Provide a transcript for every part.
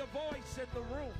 your voice in the room.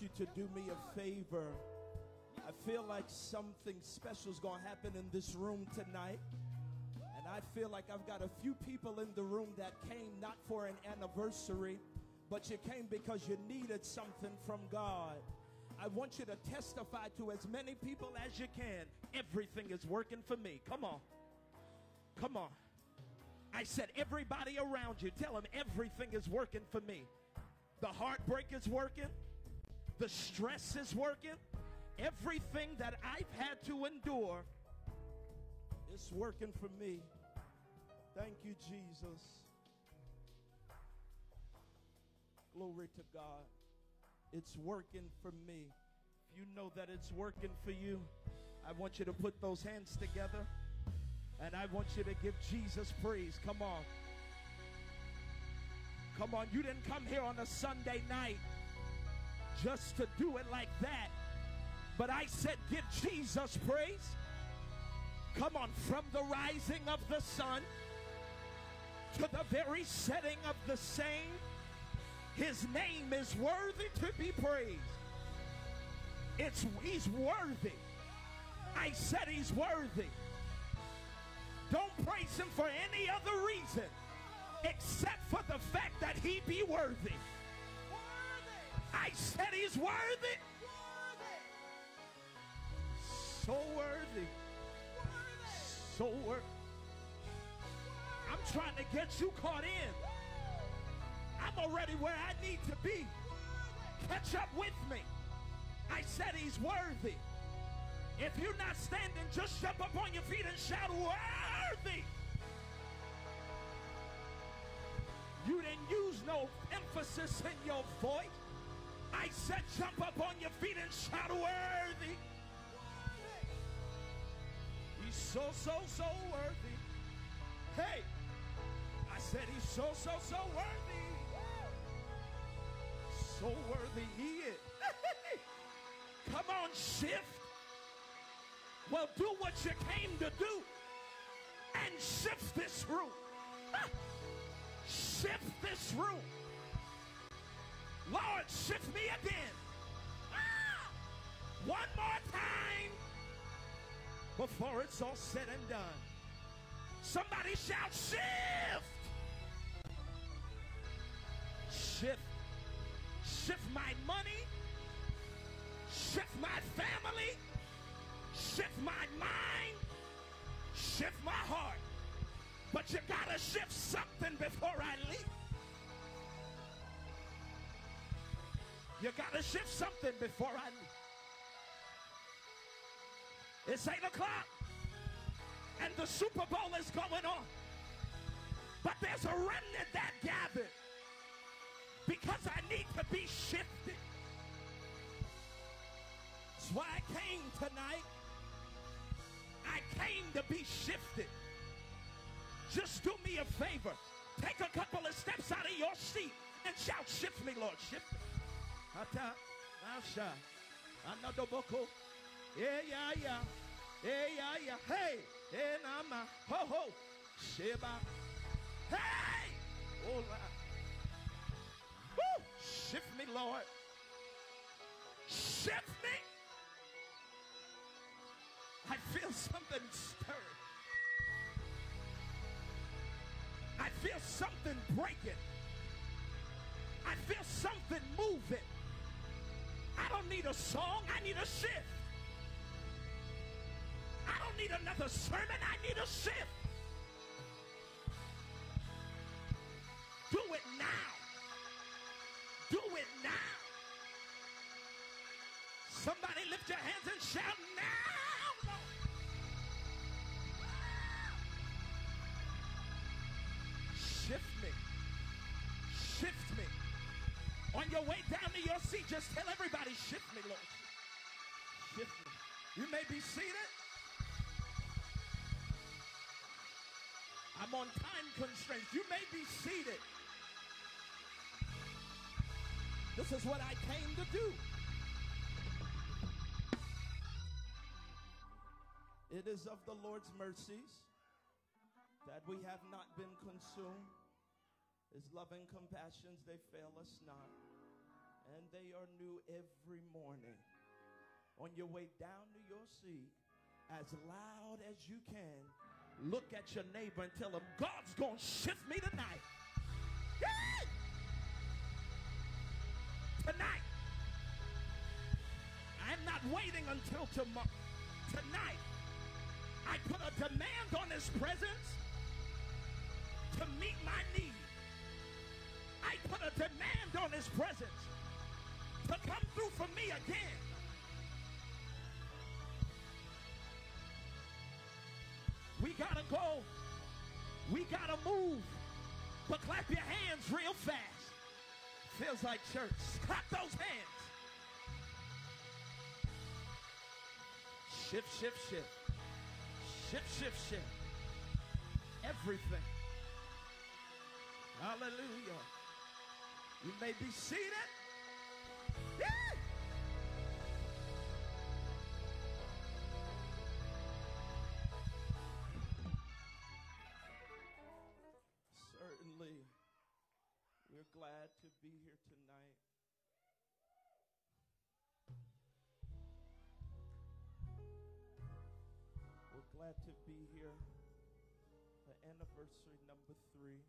You to do me a favor. I feel like something special is going to happen in this room tonight. And I feel like I've got a few people in the room that came not for an anniversary, but you came because you needed something from God. I want you to testify to as many people as you can. Everything is working for me. Come on. Come on. I said, everybody around you, tell them everything is working for me. The heartbreak is working, the stress is working, everything that I've had to endure is working for me. Thank you, Jesus. Glory to God. It's working for me. If you know that it's working for you, I want you to put those hands together and I want you to give Jesus praise. Come on. Come on. You didn't come here on a Sunday night just to do it like that. But I said, give Jesus praise. Come on. From the rising of the sun to the very setting of the same, his name is worthy to be praised. It's he's worthy. I said he's worthy. Don't praise him for any other reason except for the fact that he be worthy. I said he's worthy. So worthy. So worthy. I'm trying to get you caught in. I'm already where I need to be. Catch up with me. I said he's worthy. If you're not standing, just jump up on your feet and shout, worthy. You didn't use no emphasis in your voice. I said jump up on your feet and shout worthy. He's so, so, so worthy. Hey, I said he's so, so, so worthy. So worthy he is. Come on, shift. Well, do what you came to do and shift this room. Shift this room. Lord, shift me again. Ah! One more time before it's all said and done. Somebody shout, shift! Shift. Shift my money. Shift my family. Shift my mind. Shift my heart. But you gotta shift something before I leave. You gotta shift something before I leave. It's 8 o'clock and the Super Bowl is going on. But there's a remnant that gathered because I need to be shifted. That's why I came tonight. I came to be shifted. Just do me a favor. Take a couple of steps out of your seat and shout, Shift me, Lord. Shift me. Ata, Asha, Anadoboko. Yeah, yeah, yeah. Yeah, yeah, yeah. Hey, hey, Nama. Ho, ho. Sheba. Hey! Oh, Woo! Shift me, Lord. Shift me. I feel something stirring. I feel something breaking. I feel something moving. I don't need a song, I need a shift. I don't need another sermon, I need a shift. Do it now. Do it now. Somebody lift your hands and shout now. Shift me. Shift me. On your way your seat, just tell everybody, shift me, Lord. Shift me. You may be seated. I'm on time constraints. You may be seated. This is what I came to do. It is of the Lord's mercies that we have not been consumed. His loving compassions, they fail us not. And they are new every morning. On your way down to your seat, as loud as you can, look at your neighbor and tell him, God's going to shift me tonight. Yay! Tonight. I'm not waiting until tomorrow. Tonight, I put a demand on his presence to meet my need. I put a demand on his presence to come through for me again. We gotta go. We gotta move. But clap your hands real fast. Feels like church. Clap those hands. Shift, shift, shift. Shift, shift, shift. Everything. Hallelujah. You may be seated. Certainly, we're glad to be here tonight. We're glad to be here. The anniversary number three.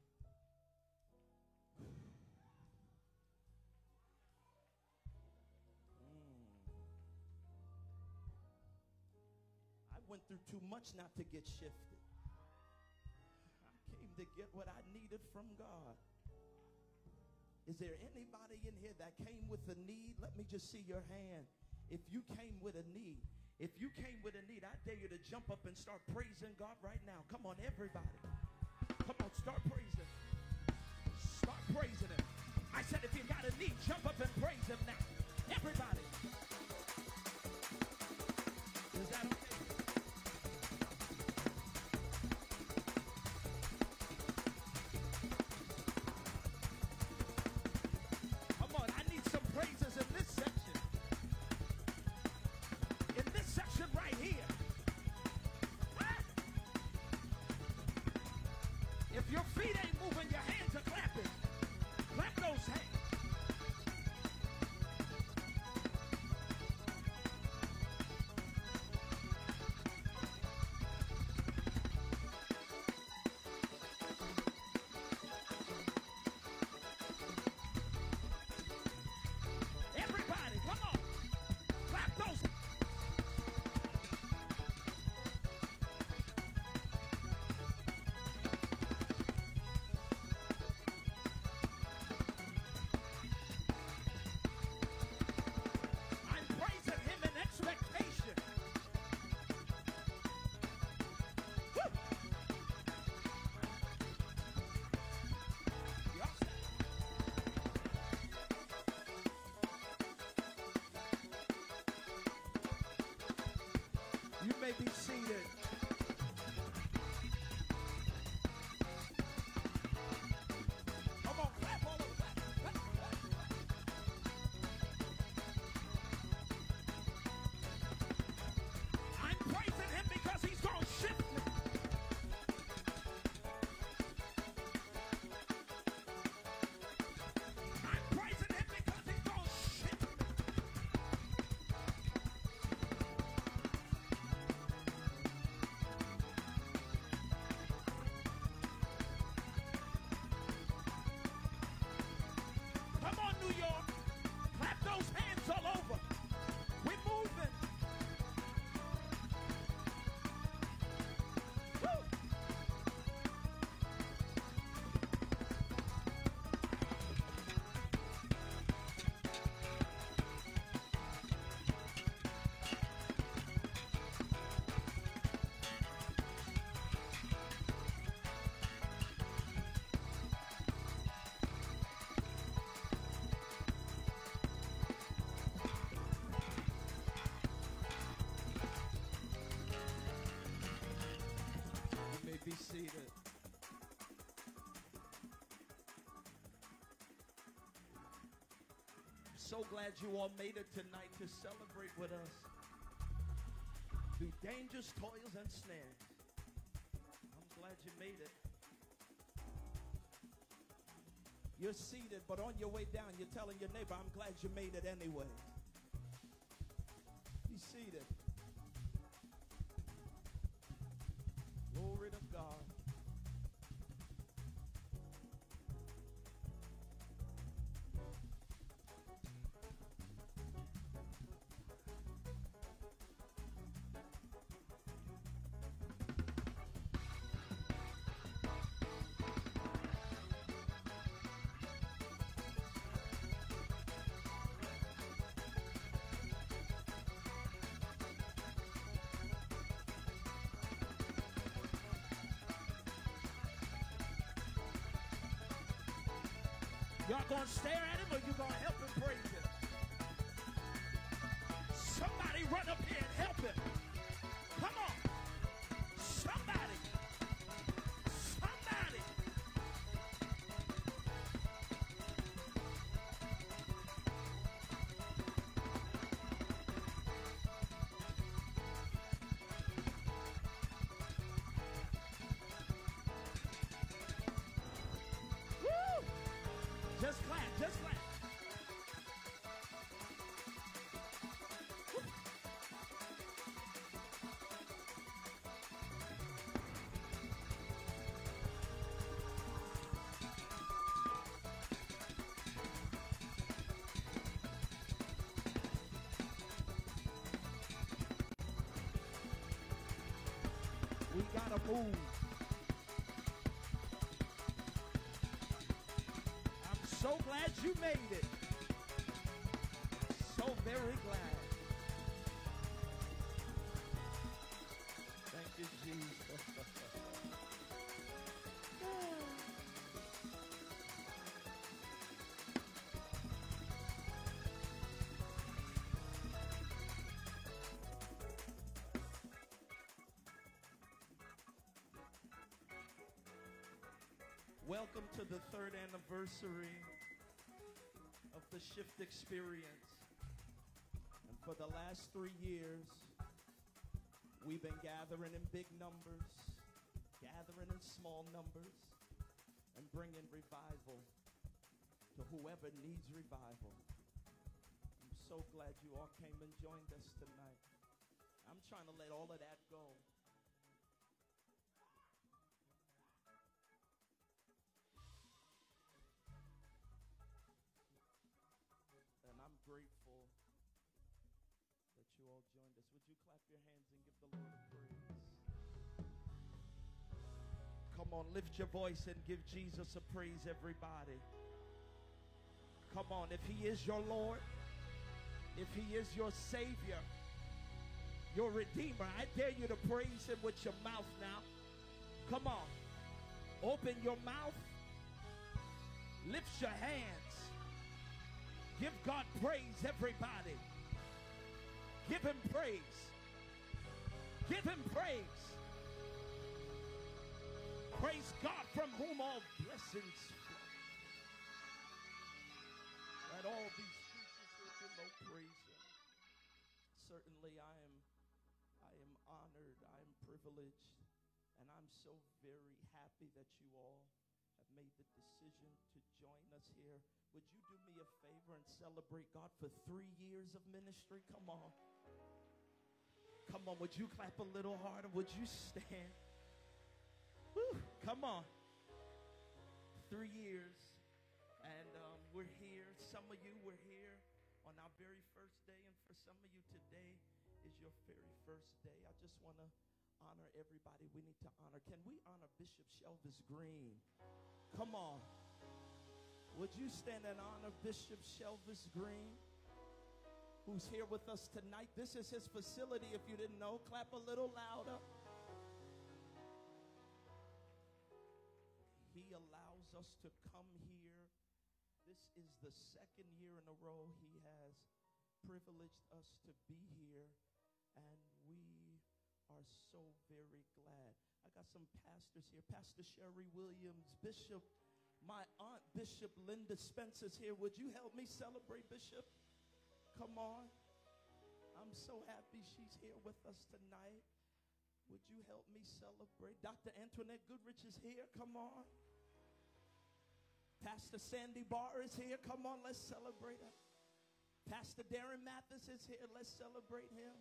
Went through too much not to get shifted. I came to get what I needed from God. Is there anybody in here that came with a need? Let me just see your hand. If you came with a need, if you came with a need, I dare you to jump up and start praising God right now. Come on, everybody. Come on, start praising. Start praising Him. I said, if you got a need, jump up and praise Him now. Everybody. Is that be seated. So glad you all made it tonight to celebrate with us through dangers, toils, and snares. I'm glad you made it. You're seated, but on your way down, you're telling your neighbor, I'm glad you made it anyway. Y'all gonna stare at him or you gonna help him praise him? Somebody run up here and help him. Move. I'm so glad you made it. So very glad. Welcome to the third anniversary of the Shift Experience. And for the last three years, we've been gathering in big numbers, gathering in small numbers, and bringing revival to whoever needs revival. I'm so glad you all came and joined us tonight. I'm trying to let all of Come on, lift your voice and give Jesus a praise, everybody. Come on, if He is your Lord, if He is your Savior, your Redeemer, I dare you to praise Him with your mouth now. Come on, open your mouth, lift your hands, give God praise, everybody. Give Him praise. Give Him praise. Praise God from whom all blessings flow. Let all these creatures here below praise Him. Certainly, I am, I am honored. I am privileged, and I'm so very happy that you all have made the decision to join us here. Would you do me a favor and celebrate God for three years of ministry? Come on. Come on, would you clap a little harder? Would you stand? Woo, come on. Three years. And um, we're here. Some of you were here on our very first day. And for some of you, today is your very first day. I just want to honor everybody we need to honor. Can we honor Bishop Shelvis Green? Come on. Would you stand and honor Bishop Shelvis Green? who's here with us tonight. This is his facility, if you didn't know. Clap a little louder. Us to come here. This is the second year in a row he has privileged us to be here, and we are so very glad. I got some pastors here. Pastor Sherry Williams, Bishop, my aunt Bishop Linda Spencer's here. Would you help me celebrate, Bishop? Come on. I'm so happy she's here with us tonight. Would you help me celebrate? Dr. Antoinette Goodrich is here. Come on. Pastor Sandy Barr is here. Come on, let's celebrate her. Pastor Darren Mathis is here. Let's celebrate him.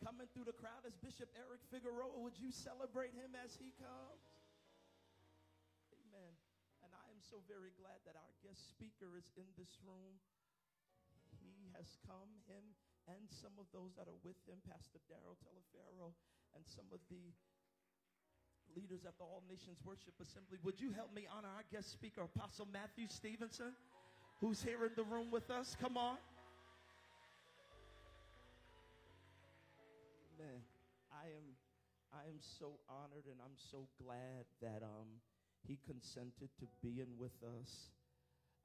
Coming through the crowd is Bishop Eric Figueroa. Would you celebrate him as he comes? Amen. And I am so very glad that our guest speaker is in this room he has come, him and some of those that are with him, Pastor Daryl Telefero, and some of the leaders at the All Nations Worship Assembly. Would you help me honor our guest speaker, Apostle Matthew Stevenson, who's here in the room with us? Come on. Man, I am I am so honored and I'm so glad that um, he consented to being with us.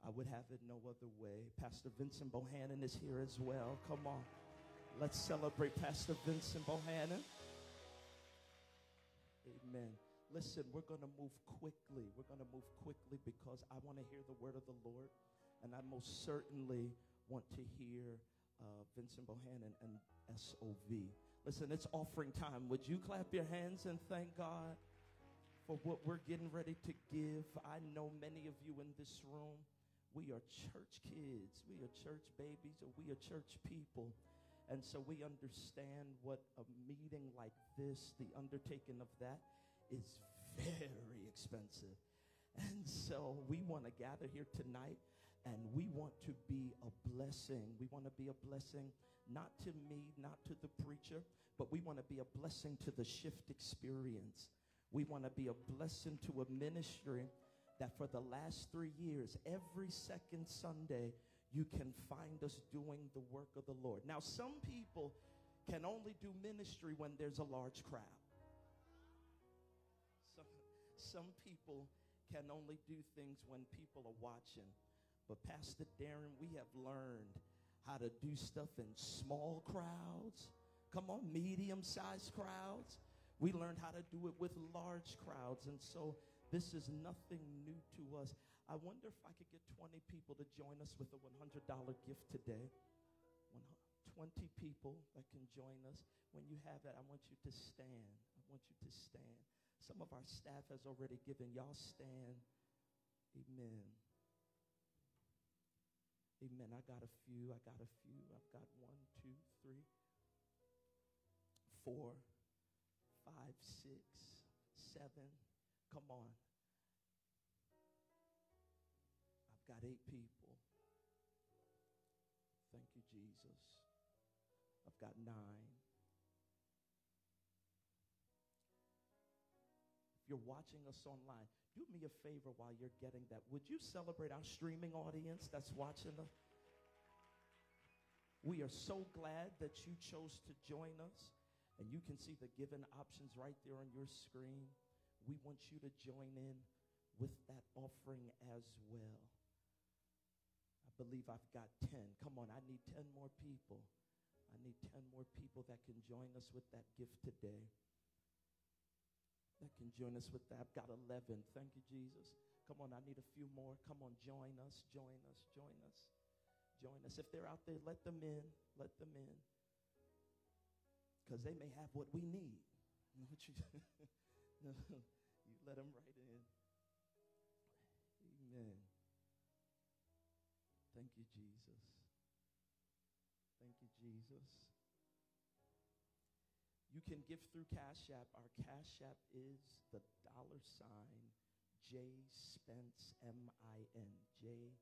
I would have it no other way. Pastor Vincent Bohanan is here as well. Come on. Let's celebrate Pastor Vincent Bohanan. Amen. Listen, we're going to move quickly. We're going to move quickly because I want to hear the word of the Lord. And I most certainly want to hear uh, Vincent Bohanan and SOV. Listen, it's offering time. Would you clap your hands and thank God for what we're getting ready to give? I know many of you in this room we are church kids, we are church babies, or we are church people. And so we understand what a meeting like this, the undertaking of that, is very expensive. And so we want to gather here tonight and we want to be a blessing. We want to be a blessing not to me, not to the preacher, but we want to be a blessing to the shift experience. We want to be a blessing to a ministry that for the last three years, every second Sunday, you can find us doing the work of the Lord. Now, some people can only do ministry when there's a large crowd. Some, people can only do things when people are watching. But Pastor Darren, we have learned how to do stuff in small crowds. Come on, medium sized crowds. We learned how to do it with large crowds. And so this is nothing new to us. I wonder if I could get 20 people to join us with a $100 gift today. 20 people that can join us. When you have that, I want you to stand. I want you to stand. Some of our staff has already given. Y'all stand. Amen. Amen. I got a few. I got a few. I've got one, two, three, four, five, six, seven. Come on. I've got eight people. Thank you, Jesus. I've got nine. You're watching us online, do me a favor while you're getting that. Would you celebrate our streaming audience that's watching us? We are so glad that you chose to join us. And you can see the given options right there on your screen. We want you to join in with that offering as well. I believe I've got 10. Come on, I need 10 more people. I need 10 more people that can join us with that gift today that can join us with that. I've got 11. Thank you, Jesus. Come on, I need a few more. Come on, join us, join us, join us, join us. If they're out there, let them in, let them in. Because they may have what we need. you, no, you let them right in. Amen. Thank you, Jesus. Thank you, Jesus. You can give through Cash App. Our Cash App is the dollar sign J Spence M I N J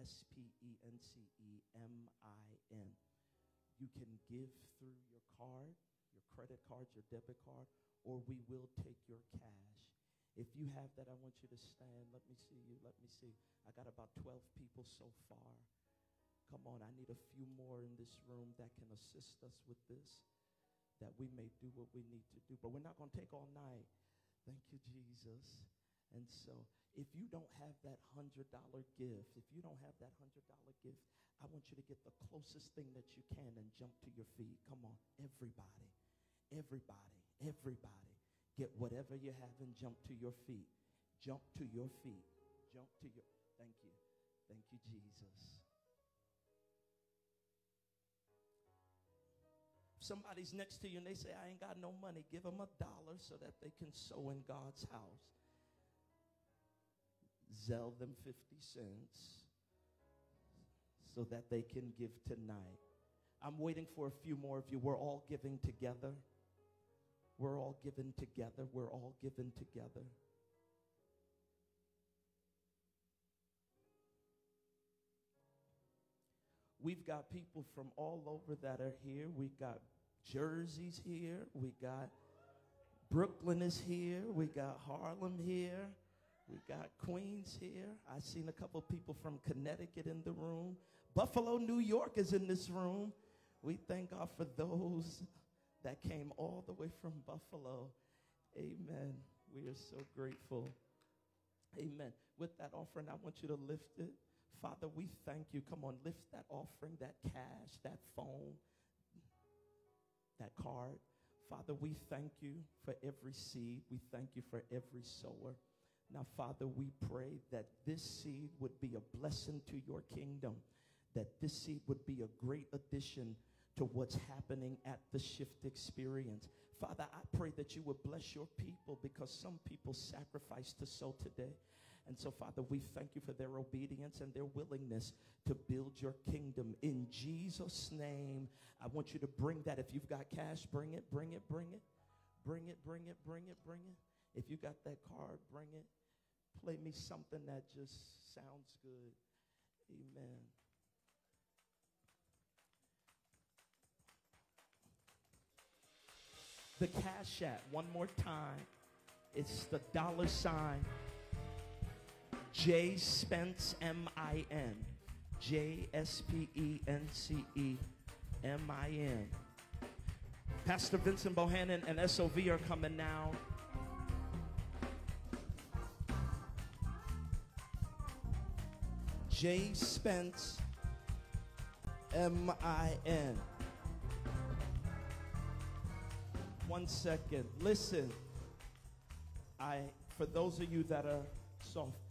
S P E N C E M I N. You can give through your card, your credit card, your debit card, or we will take your cash. If you have that, I want you to stand. Let me see you. Let me see. I got about 12 people so far. Come on, I need a few more in this room that can assist us with this that we may do what we need to do. But we're not going to take all night. Thank you, Jesus. And so, if you don't have that $100 gift, if you don't have that $100 gift, I want you to get the closest thing that you can and jump to your feet. Come on, everybody, everybody, everybody. Get whatever you have and jump to your feet. Jump to your feet. Jump to your. Thank you. Thank you, Jesus. Somebody's next to you and they say, I ain't got no money, give them a dollar so that they can sow in God's house. Zell them 50 cents so that they can give tonight. I'm waiting for a few more of you. We're all giving together. We're all giving together. We're all giving together. We've got people from all over that are here. We got Jersey's here. We got Brooklyn is here. We got Harlem here. We got Queens here. I've seen a couple people from Connecticut in the room. Buffalo, New York is in this room. We thank God for those that came all the way from Buffalo. Amen. We are so grateful. Amen. With that offering, I want you to lift it. Father, we thank you. Come on, lift that offering, that cash, that phone, that card. Father, we thank you for every seed. We thank you for every sower. Now, Father, we pray that this seed would be a blessing to your kingdom, that this seed would be a great addition to what's happening at the shift experience. Father, I pray that you would bless your people because some people sacrifice to sow today. And so, Father, we thank you for their obedience and their willingness to build your kingdom. In Jesus' name, I want you to bring that. If you've got cash, bring it, bring it, bring it. Bring it, bring it, bring it, bring it. If you got that card, bring it. Play me something that just sounds good. Amen. The Cash App, one more time. It's the dollar sign J Spence M I N. J S P E N C E M I N. Pastor Vincent Bohanan and SOV are coming now. J Spence M I N. One second. Listen. I for those of you that are soft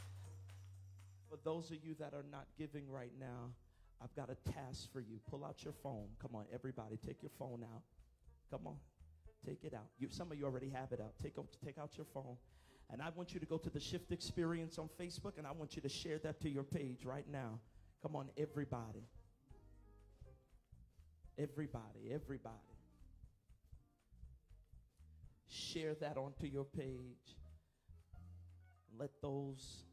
those of you that are not giving right now, I've got a task for you. Pull out your phone. Come on, everybody, take your phone out. Come on, take it out. You, some of you already have it out. Take, take out your phone. And I want you to go to the Shift Experience on Facebook, and I want you to share that to your page right now. Come on, everybody. Everybody, everybody. Share that onto your page. Let those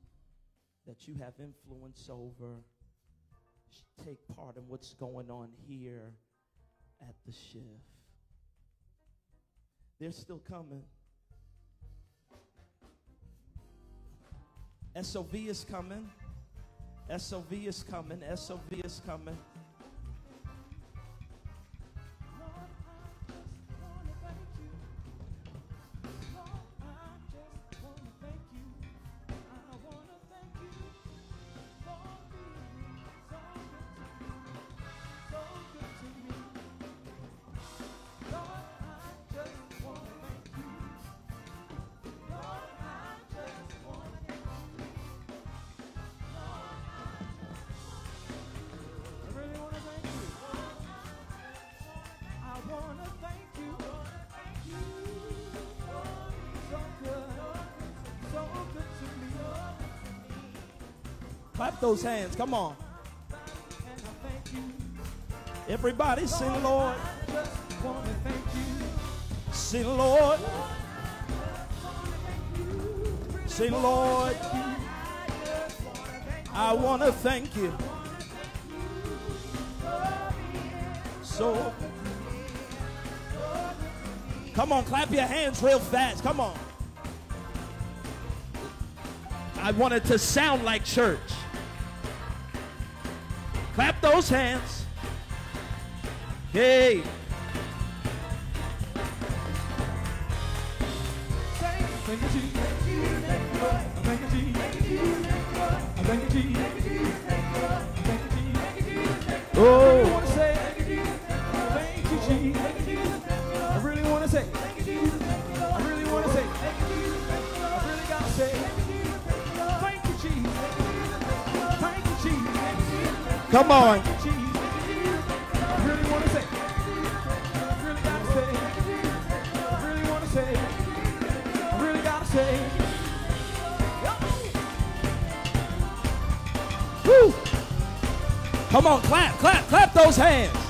that you have influence over take part in what's going on here at the shift. They're still coming. SOV is coming. SOV is coming. SOV is coming. Clap those hands. Come on. Everybody sing, Lord. Sing, Lord. Sing, Lord. I want to thank you. So, come on, clap your hands real fast. Come on. I want it to sound like church. Those hands. Hey. Oh. I really want to say, I to say. Woo. Come on, clap, clap, clap those hands.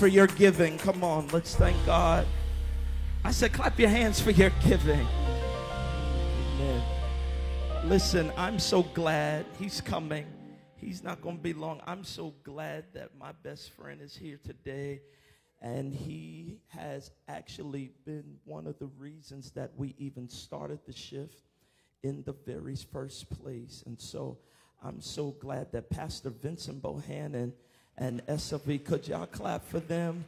For your giving. Come on, let's thank God. I said, clap your hands for your giving. Amen. Listen, I'm so glad he's coming. He's not going to be long. I'm so glad that my best friend is here today. And he has actually been one of the reasons that we even started the shift. in the very first place. And so I'm so glad that Pastor Vincent Bohanan and SOV, could y'all clap for them?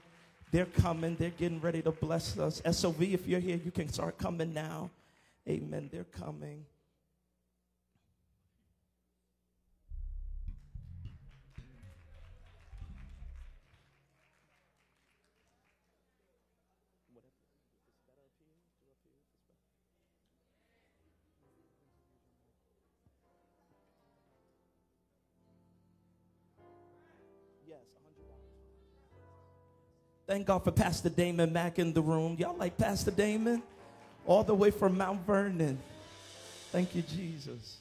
They're coming. They're getting ready to bless us. SOV, if you're here, you can start coming now. Amen. They're coming. Thank God for Pastor Damon Mack in the room. Y'all like Pastor Damon? All the way from Mount Vernon. Thank you, Jesus.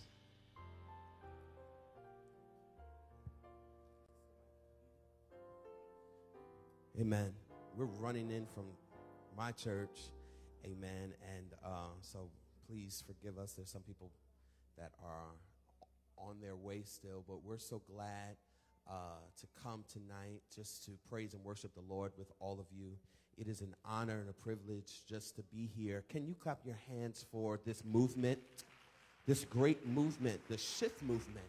Amen. We're running in from my church. Amen. And uh, so please forgive us. There's some people that are on their way still, but we're so glad uh, to come tonight just to praise and worship the Lord with all of you. It is an honor and a privilege just to be here. Can you clap your hands for this movement, this great movement, the shift movement?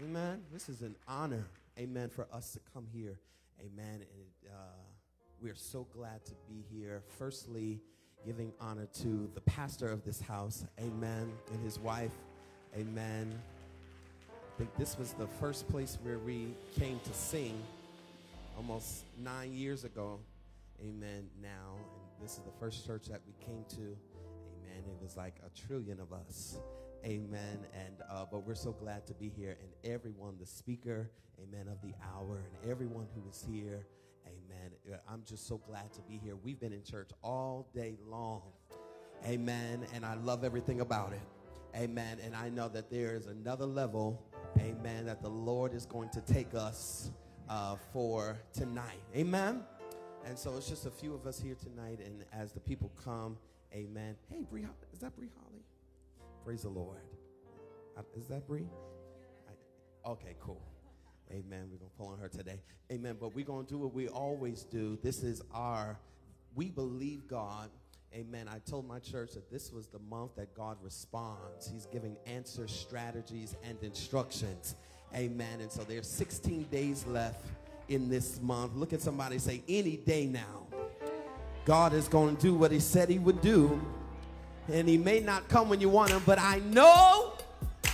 Amen. This is an honor, amen, for us to come here. Amen. And uh, we are so glad to be here. Firstly, giving honor to the pastor of this house, amen, and his wife, amen. Think this was the first place where we came to sing almost nine years ago. Amen. Now, and this is the first church that we came to. Amen. It was like a trillion of us. Amen. And uh, but we're so glad to be here, and everyone, the speaker, Amen, of the hour, and everyone who is here. Amen. Uh, I'm just so glad to be here. We've been in church all day long. Amen. And I love everything about it. Amen. And I know that there is another level amen, that the Lord is going to take us uh, for tonight. Amen. And so it's just a few of us here tonight. And as the people come, amen. Hey, Bree, is that Bree Holly? Praise the Lord. Uh, is that Bree? Okay, cool. Amen. We're going to pull on her today. Amen. But we're going to do what we always do. This is our, we believe God Amen. I told my church that this was the month that God responds. He's giving answers, strategies, and instructions. Amen. And so there's 16 days left in this month. Look at somebody say, any day now. God is going to do what he said he would do. And he may not come when you want him, but I know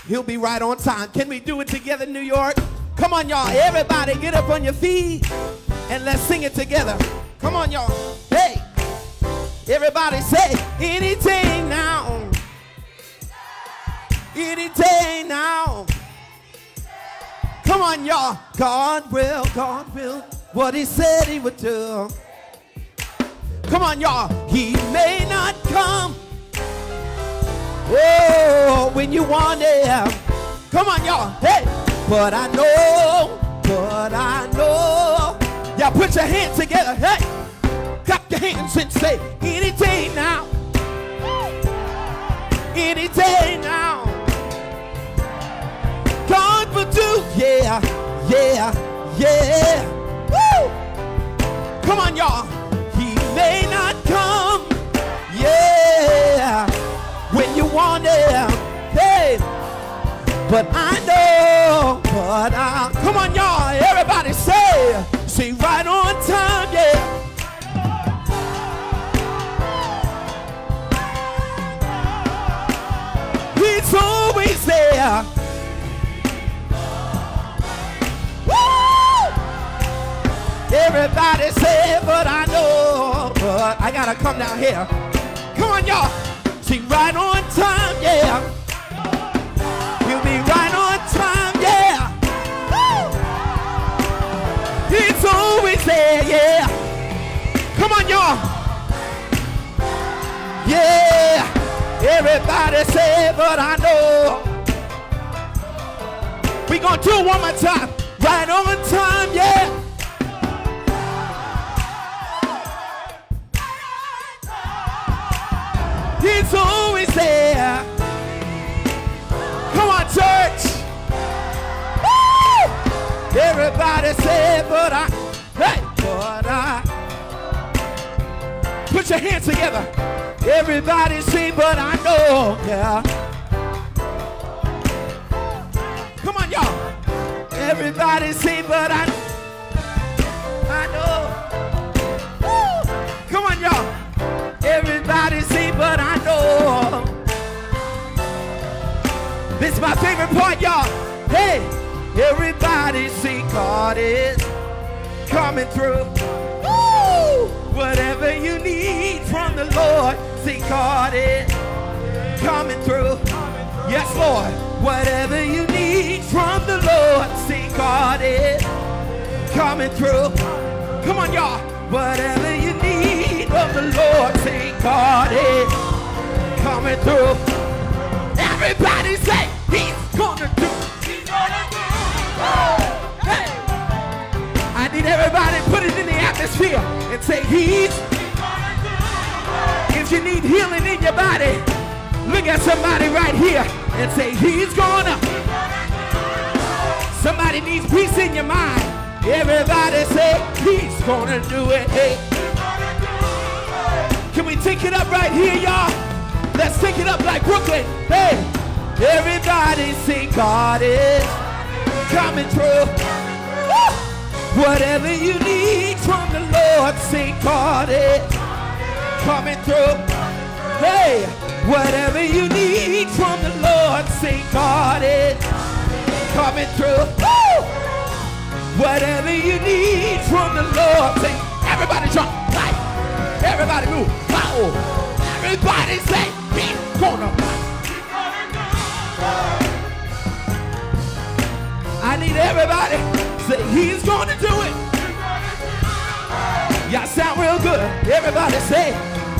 he'll be right on time. Can we do it together, New York? Come on, y'all. Everybody get up on your feet and let's sing it together. Come on, y'all. Hey. Everybody say, anything now. Anything now. Come on, y'all. God will, God will, what he said he would do. Come on, y'all. He may not come. Oh, when you want him. Come on, y'all. Hey, but I know, but I know. Y'all put your hands together. Hey clap your hands and say, any day now. Any day now. God will do, yeah, yeah, yeah. Woo! Come on, y'all. He may not come, yeah, when you want him. Hey, but I know, but I, come on, y'all. Everybody say, say right on time, yeah. Everybody say, but I know, but I gotta come down here. Come on, y'all. Sing right on time, yeah. He'll be right on time, yeah. Woo! He's always there, yeah. Come on, y'all. Yeah. Everybody say, but I know. We gonna do it one more time. Right on time, yeah. He's always there. Uh, come on, church. Woo! Everybody say, but I, hey, but I. Put your hands together. Everybody see, but I know, yeah. Come on, y'all. Everybody see, but I, I know. This is my favorite part, y'all. Hey, everybody see God is coming through. Woo! Whatever you need from the Lord, see God is coming through. Yes, Lord. Whatever you need from the Lord, see God is coming through. Come on, y'all. Whatever you need from the Lord, see God is coming through. Everybody say he's gonna do. He's gonna do. Hey. I need everybody to put it in the atmosphere and say he's. Gonna do it. If you need healing in your body, look at somebody right here and say he's gonna. He's gonna Somebody needs peace in your mind. Everybody say he's gonna do it. Hey. Can we take it up right here, y'all? Let's take it up like Brooklyn. Hey, everybody sing God is coming through. Whatever you need from the Lord, sing God is coming through. Hey, whatever you need from the Lord, sing God is coming through. Whatever you need from the Lord, sing. Everybody jump, like, everybody move. Everybody say, he's gonna. I need everybody say, he's gonna do it. Y'all sound real good. Everybody say,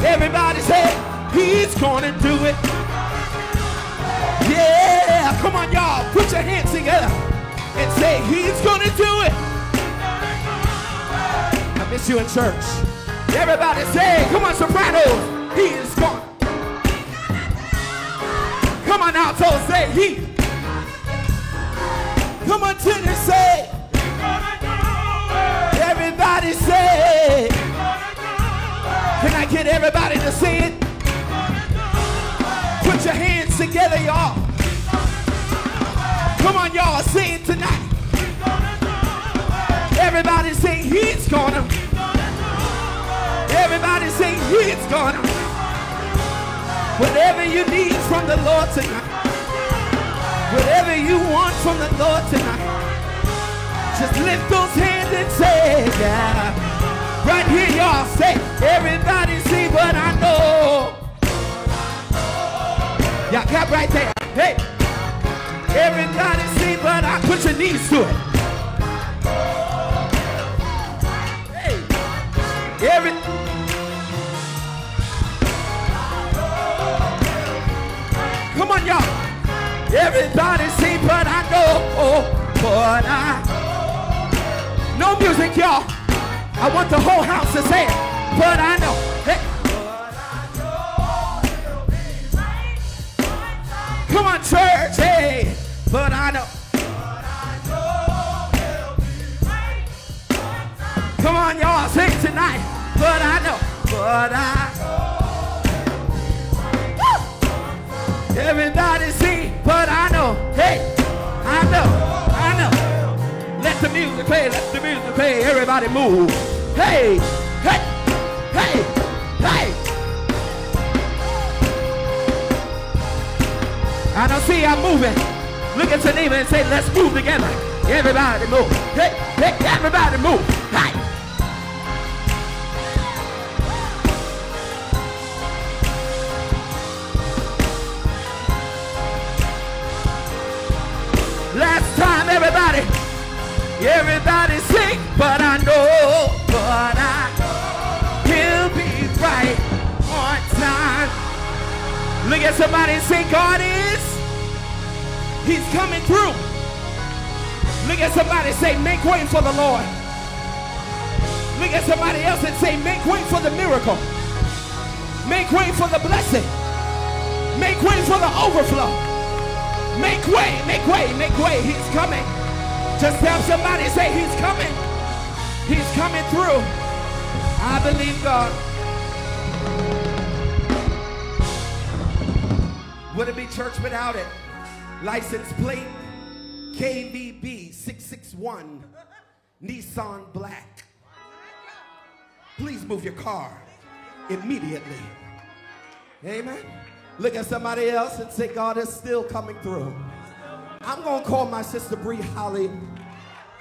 everybody say, he's gonna do it. Yeah, come on, y'all. Put your hands together and say, he's gonna do it. I miss you in church. Everybody say, come on, sopranos, he is gone. Come on, altos, say he. Come on, tenors, say. Everybody say. Can I get everybody to say it? Put your hands together, y'all. Come on, y'all, say it tonight. Everybody say he's gonna. Everybody say he's gonna. Whatever you need from the Lord tonight. Whatever you want from the Lord tonight. Just lift those hands and say, yeah. Right here, y'all say, everybody see what I know. Y'all clap right there. Hey. Everybody see but I put your knees to it. Hey. Every Come on, y'all. Everybody see but I know. Oh, but I No music, y'all. I want the whole house to say it. But I know. Hey. But I know. Come on, church. Hey. But I know. But I know. Come on, y'all. Sing tonight. But I know. But I Everybody see, but I know. Hey, I know. I know. Let the music play. Let the music play. Everybody move. Hey, hey, hey, hey. I don't see I'm moving. Look at your neighbor and say, let's move together. Everybody move. Hey, hey, everybody move. Hey. Look at somebody and say, God is, he's coming through. Look at somebody and say, make way for the Lord. Look at somebody else and say, make way for the miracle. Make way for the blessing. Make way for the overflow. Make way, make way, make way. He's coming. Just tell somebody, say, He's coming. He's coming through. I believe God. Wouldn't be church without it. License plate KVB 661 Nissan Black. Please move your car immediately. Amen. Look at somebody else and say, God is still coming through. I'm going to call my sister Bree Holly.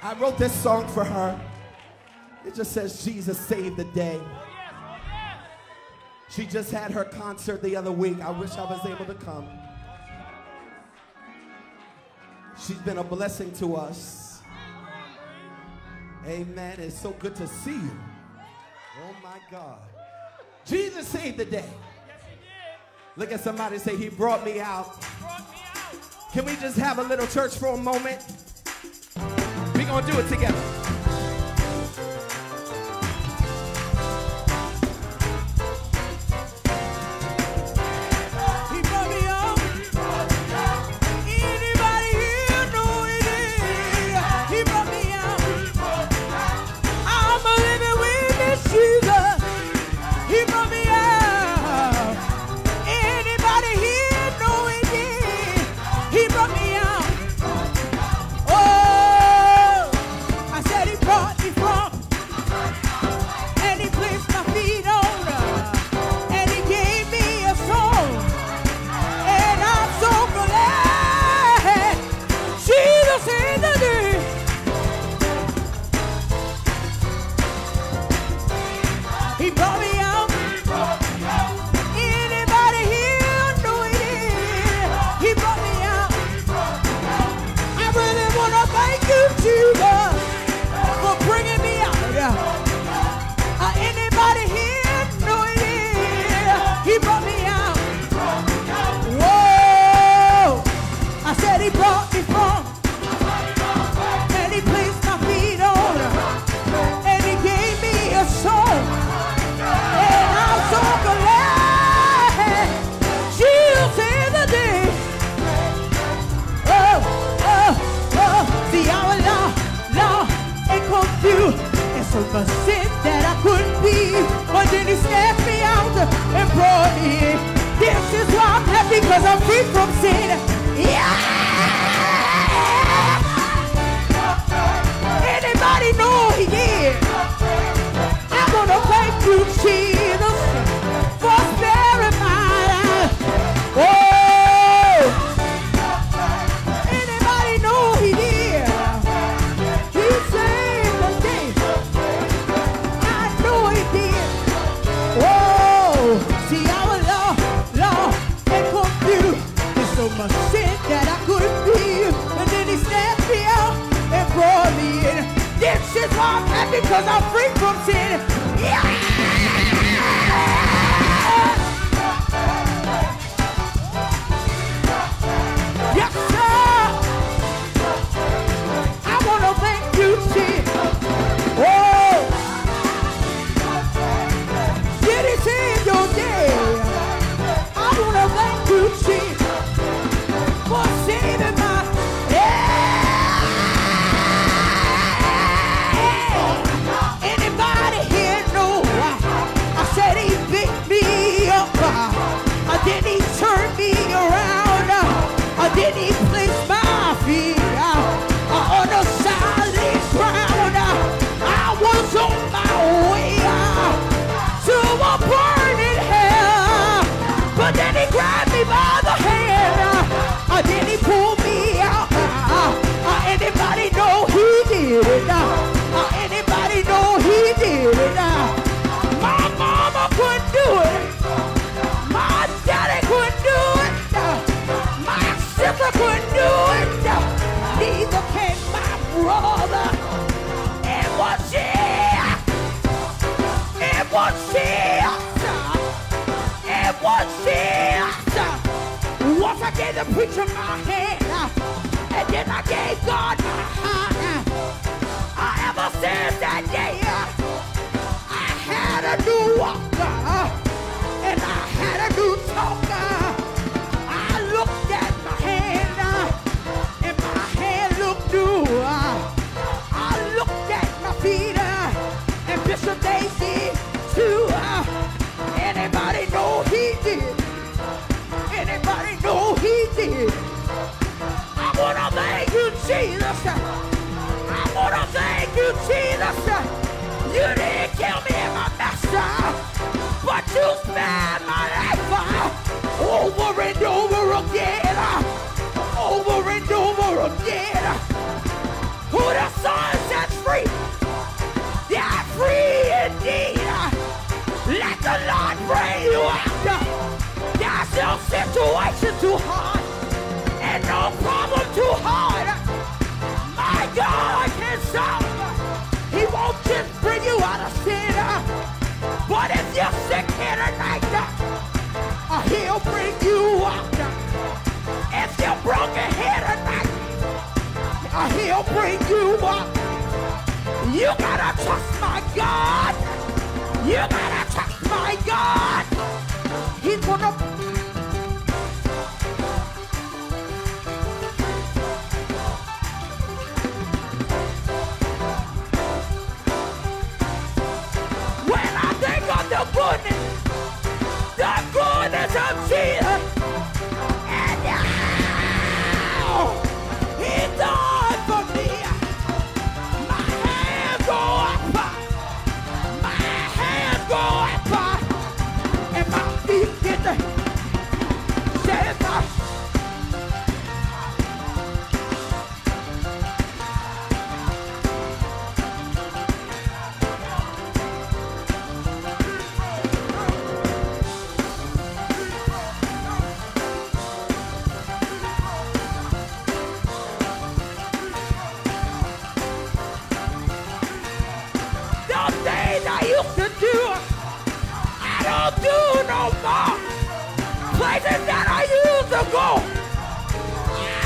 I wrote this song for her. It just says, Jesus saved the day. She just had her concert the other week. I wish I was able to come. She's been a blessing to us. Amen. It's so good to see you. Oh my God. Jesus saved the day. Look at somebody say, He brought me out. Can we just have a little church for a moment? We're going to do it together.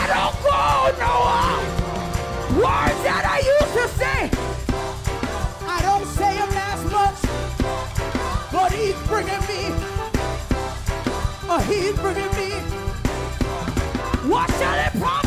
Go no. Words that I used to say, I don't say them as much. But he's bringing me, uh, he's bringing me. What shall it profit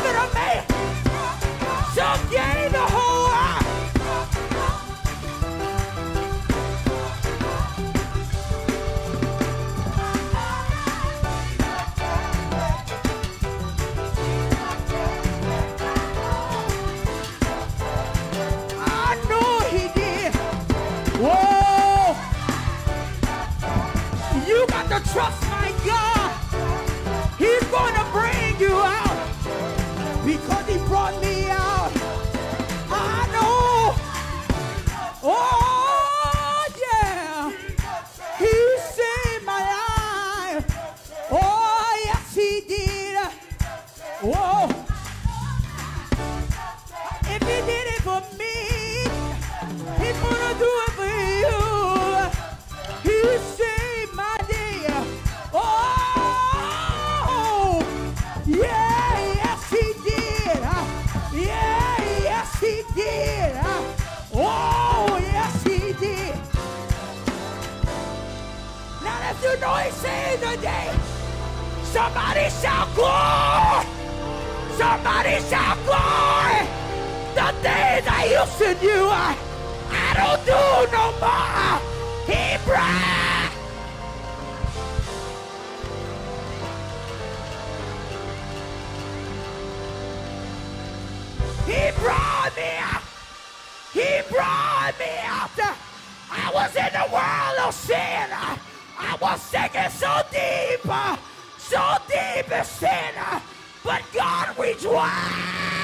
Used to I, I don't do no more. He brought. He brought me out. He brought me out. I was in the world of sin. I was sinking so deep, so deep in sin. But God, we dwell.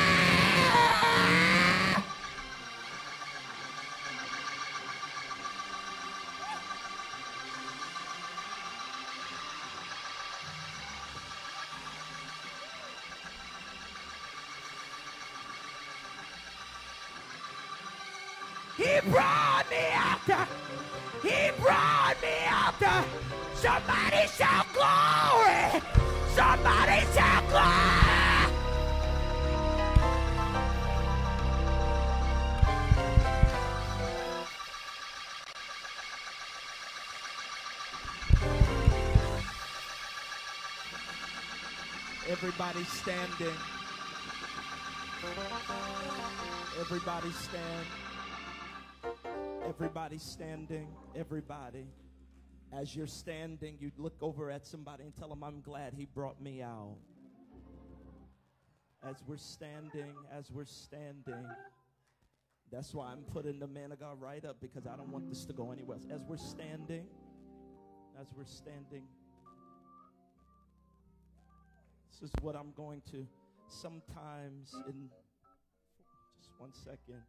Everybody standing. Everybody stand. Everybody standing. Everybody. As you're standing, you look over at somebody and tell them, I'm glad he brought me out. As we're standing, as we're standing, that's why I'm putting the man of God right up because I don't want this to go anywhere else. As we're standing, as we're standing, this is what I'm going to sometimes in just one second.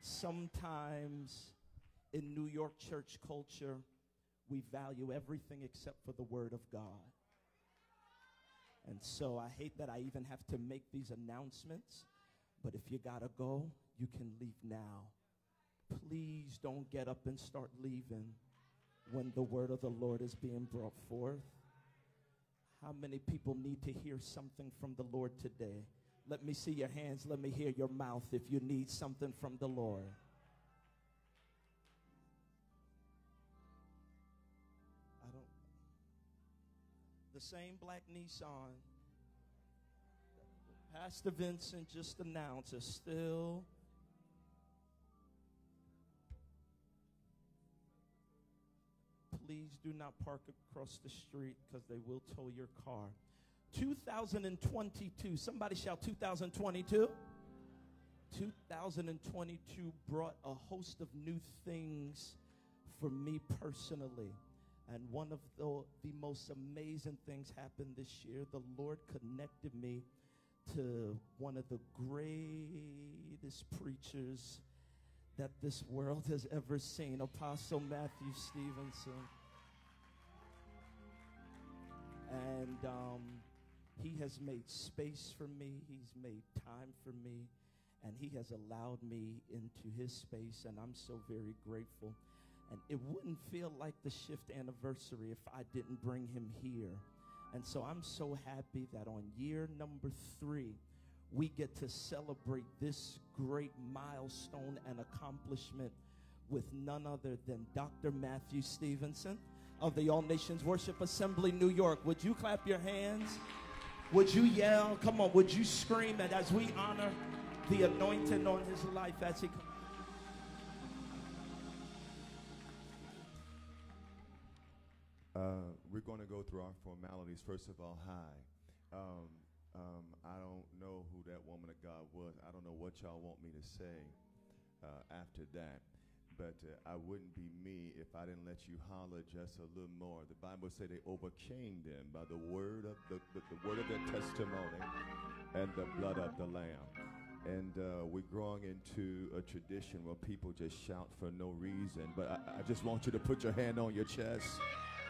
Sometimes in New York church culture, we value everything except for the Word of God. And so I hate that I even have to make these announcements, but if you got to go, you can leave now. Please don't get up and start leaving when the word of the Lord is being brought forth. How many people need to hear something from the Lord today? Let me see your hands. Let me hear your mouth if you need something from the Lord. I don't. The same black Nissan. Pastor Vincent just announced is still. Please do not park across the street because they will tow your car. 2022. Somebody shout 2022. 2022 brought a host of new things for me personally. And one of the, the most amazing things happened this year. The Lord connected me to one of the greatest preachers that this world has ever seen, Apostle Matthew Stevenson. And um, he has made space for me, he's made time for me, and he has allowed me into his space, and I'm so very grateful. And it wouldn't feel like the shift anniversary if I didn't bring him here. And so I'm so happy that on year number three, we get to celebrate this great milestone and accomplishment with none other than Dr. Matthew Stevenson of the All Nations Worship Assembly, New York. Would you clap your hands? Would you yell? Come on, would you scream? And as we honor the anointing on his life as he comes. Uh, we're going to go through our formalities. First of all, hi. Um, um, I don't know who that woman of God was. I don't know what y'all want me to say uh, after that. But uh, I wouldn't be me if I didn't let you holler just a little more. The Bible said they overcame them by the word of the, the, the word of their testimony and the blood of the Lamb. And uh, we're growing into a tradition where people just shout for no reason. But I, I just want you to put your hand on your chest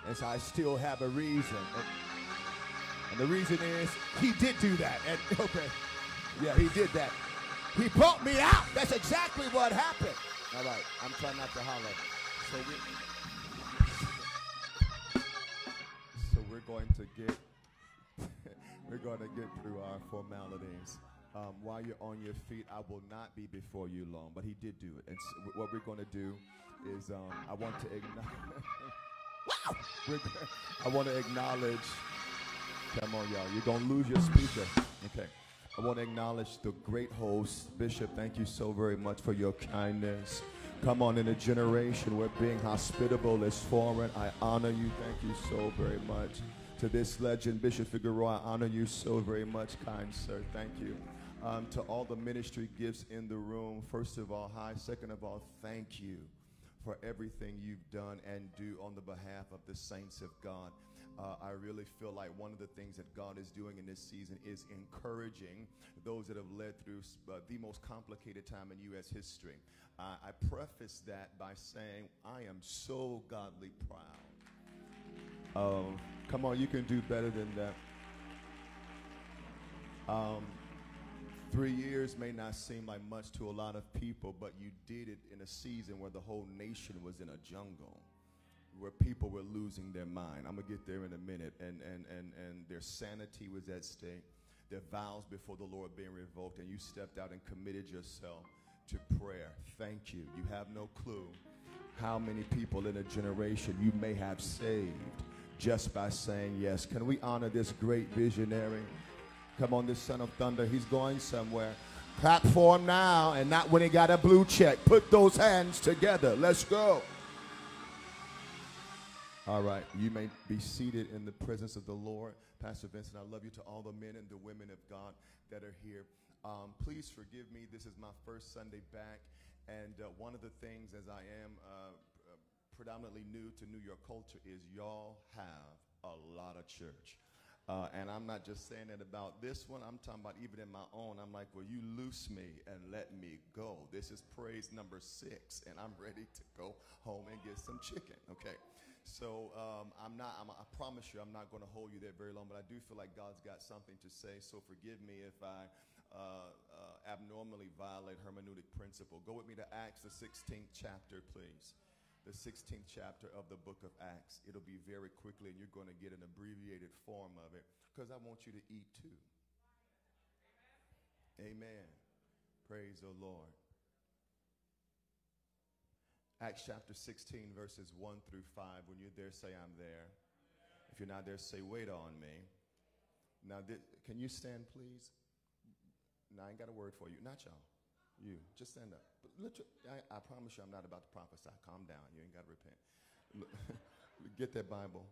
and say, I still have a reason. And, and the reason is he did do that. And okay, yeah, he did that. He brought me out. That's exactly what happened. All right, I'm trying not to holler. So we, so we're going to get, we're going to get through our formalities. Um, while you're on your feet, I will not be before you long, but he did do it. And so what we're going to do is um, I want to acknowledge. wow! I want to acknowledge. Come on, y'all. You're going to lose your speaker. Okay. I want to acknowledge the great host, Bishop. Thank you so very much for your kindness. Come on, in a generation where being hospitable is foreign, I honor you. Thank you so very much. To this legend, Bishop Figueroa, I honor you so very much, kind sir. Thank you. Um, to all the ministry gifts in the room, first of all, hi. Second of all, thank you for everything you've done and do on the behalf of the saints of God. Uh, I really feel like one of the things that God is doing in this season is encouraging those that have led through uh, the most complicated time in U.S. history. Uh, I preface that by saying I am so godly proud. Um, come on, you can do better than that. Um, three years may not seem like much to a lot of people, but you did it in a season where the whole nation was in a jungle where people were losing their mind. I'm gonna get there in a minute, and and and and their sanity was at stake, their vows before the Lord being revoked, and you stepped out and committed yourself to prayer. Thank you. You have no clue how many people in a generation you may have saved just by saying yes. Can we honor this great visionary? Come on, this son of thunder, he's going somewhere. Clap for him now, and not when he got a blue check. Put those hands together. Let's go. All right, you may be seated in the presence of the Lord. Pastor Vincent, I love you to all the men and the women of God that are here. Um, please forgive me. This is my first Sunday back. And uh, one of the things, as I am uh, uh, predominantly new to New York culture, is y'all have a lot of church. Uh, and I'm not just saying that about this one. I'm talking about even in my own. I'm like, well, you loose me and let me go. This is praise number six, and I'm ready to go home and get some chicken. Okay. So um, I'm not. I'm, I promise you, I'm not going to hold you there very long. But I do feel like God's got something to say. So forgive me if I uh, uh, abnormally violate hermeneutic principle. Go with me to Acts, the 16th chapter, please the 16th chapter of the book of Acts. It'll be very quickly, and you're going to get an abbreviated form of it because I want you to eat too. Amen. Praise the Lord. Acts chapter 16, verses 1 through 5. When you're there, say, I'm there. If you're not there, say, wait on me. Now, can you stand, please? Now, I ain't got a word for you. Not y'all. You. Just stand up. But I, I promise you I'm not about to prophesy. Calm down. You ain't got to repent. Get that Bible.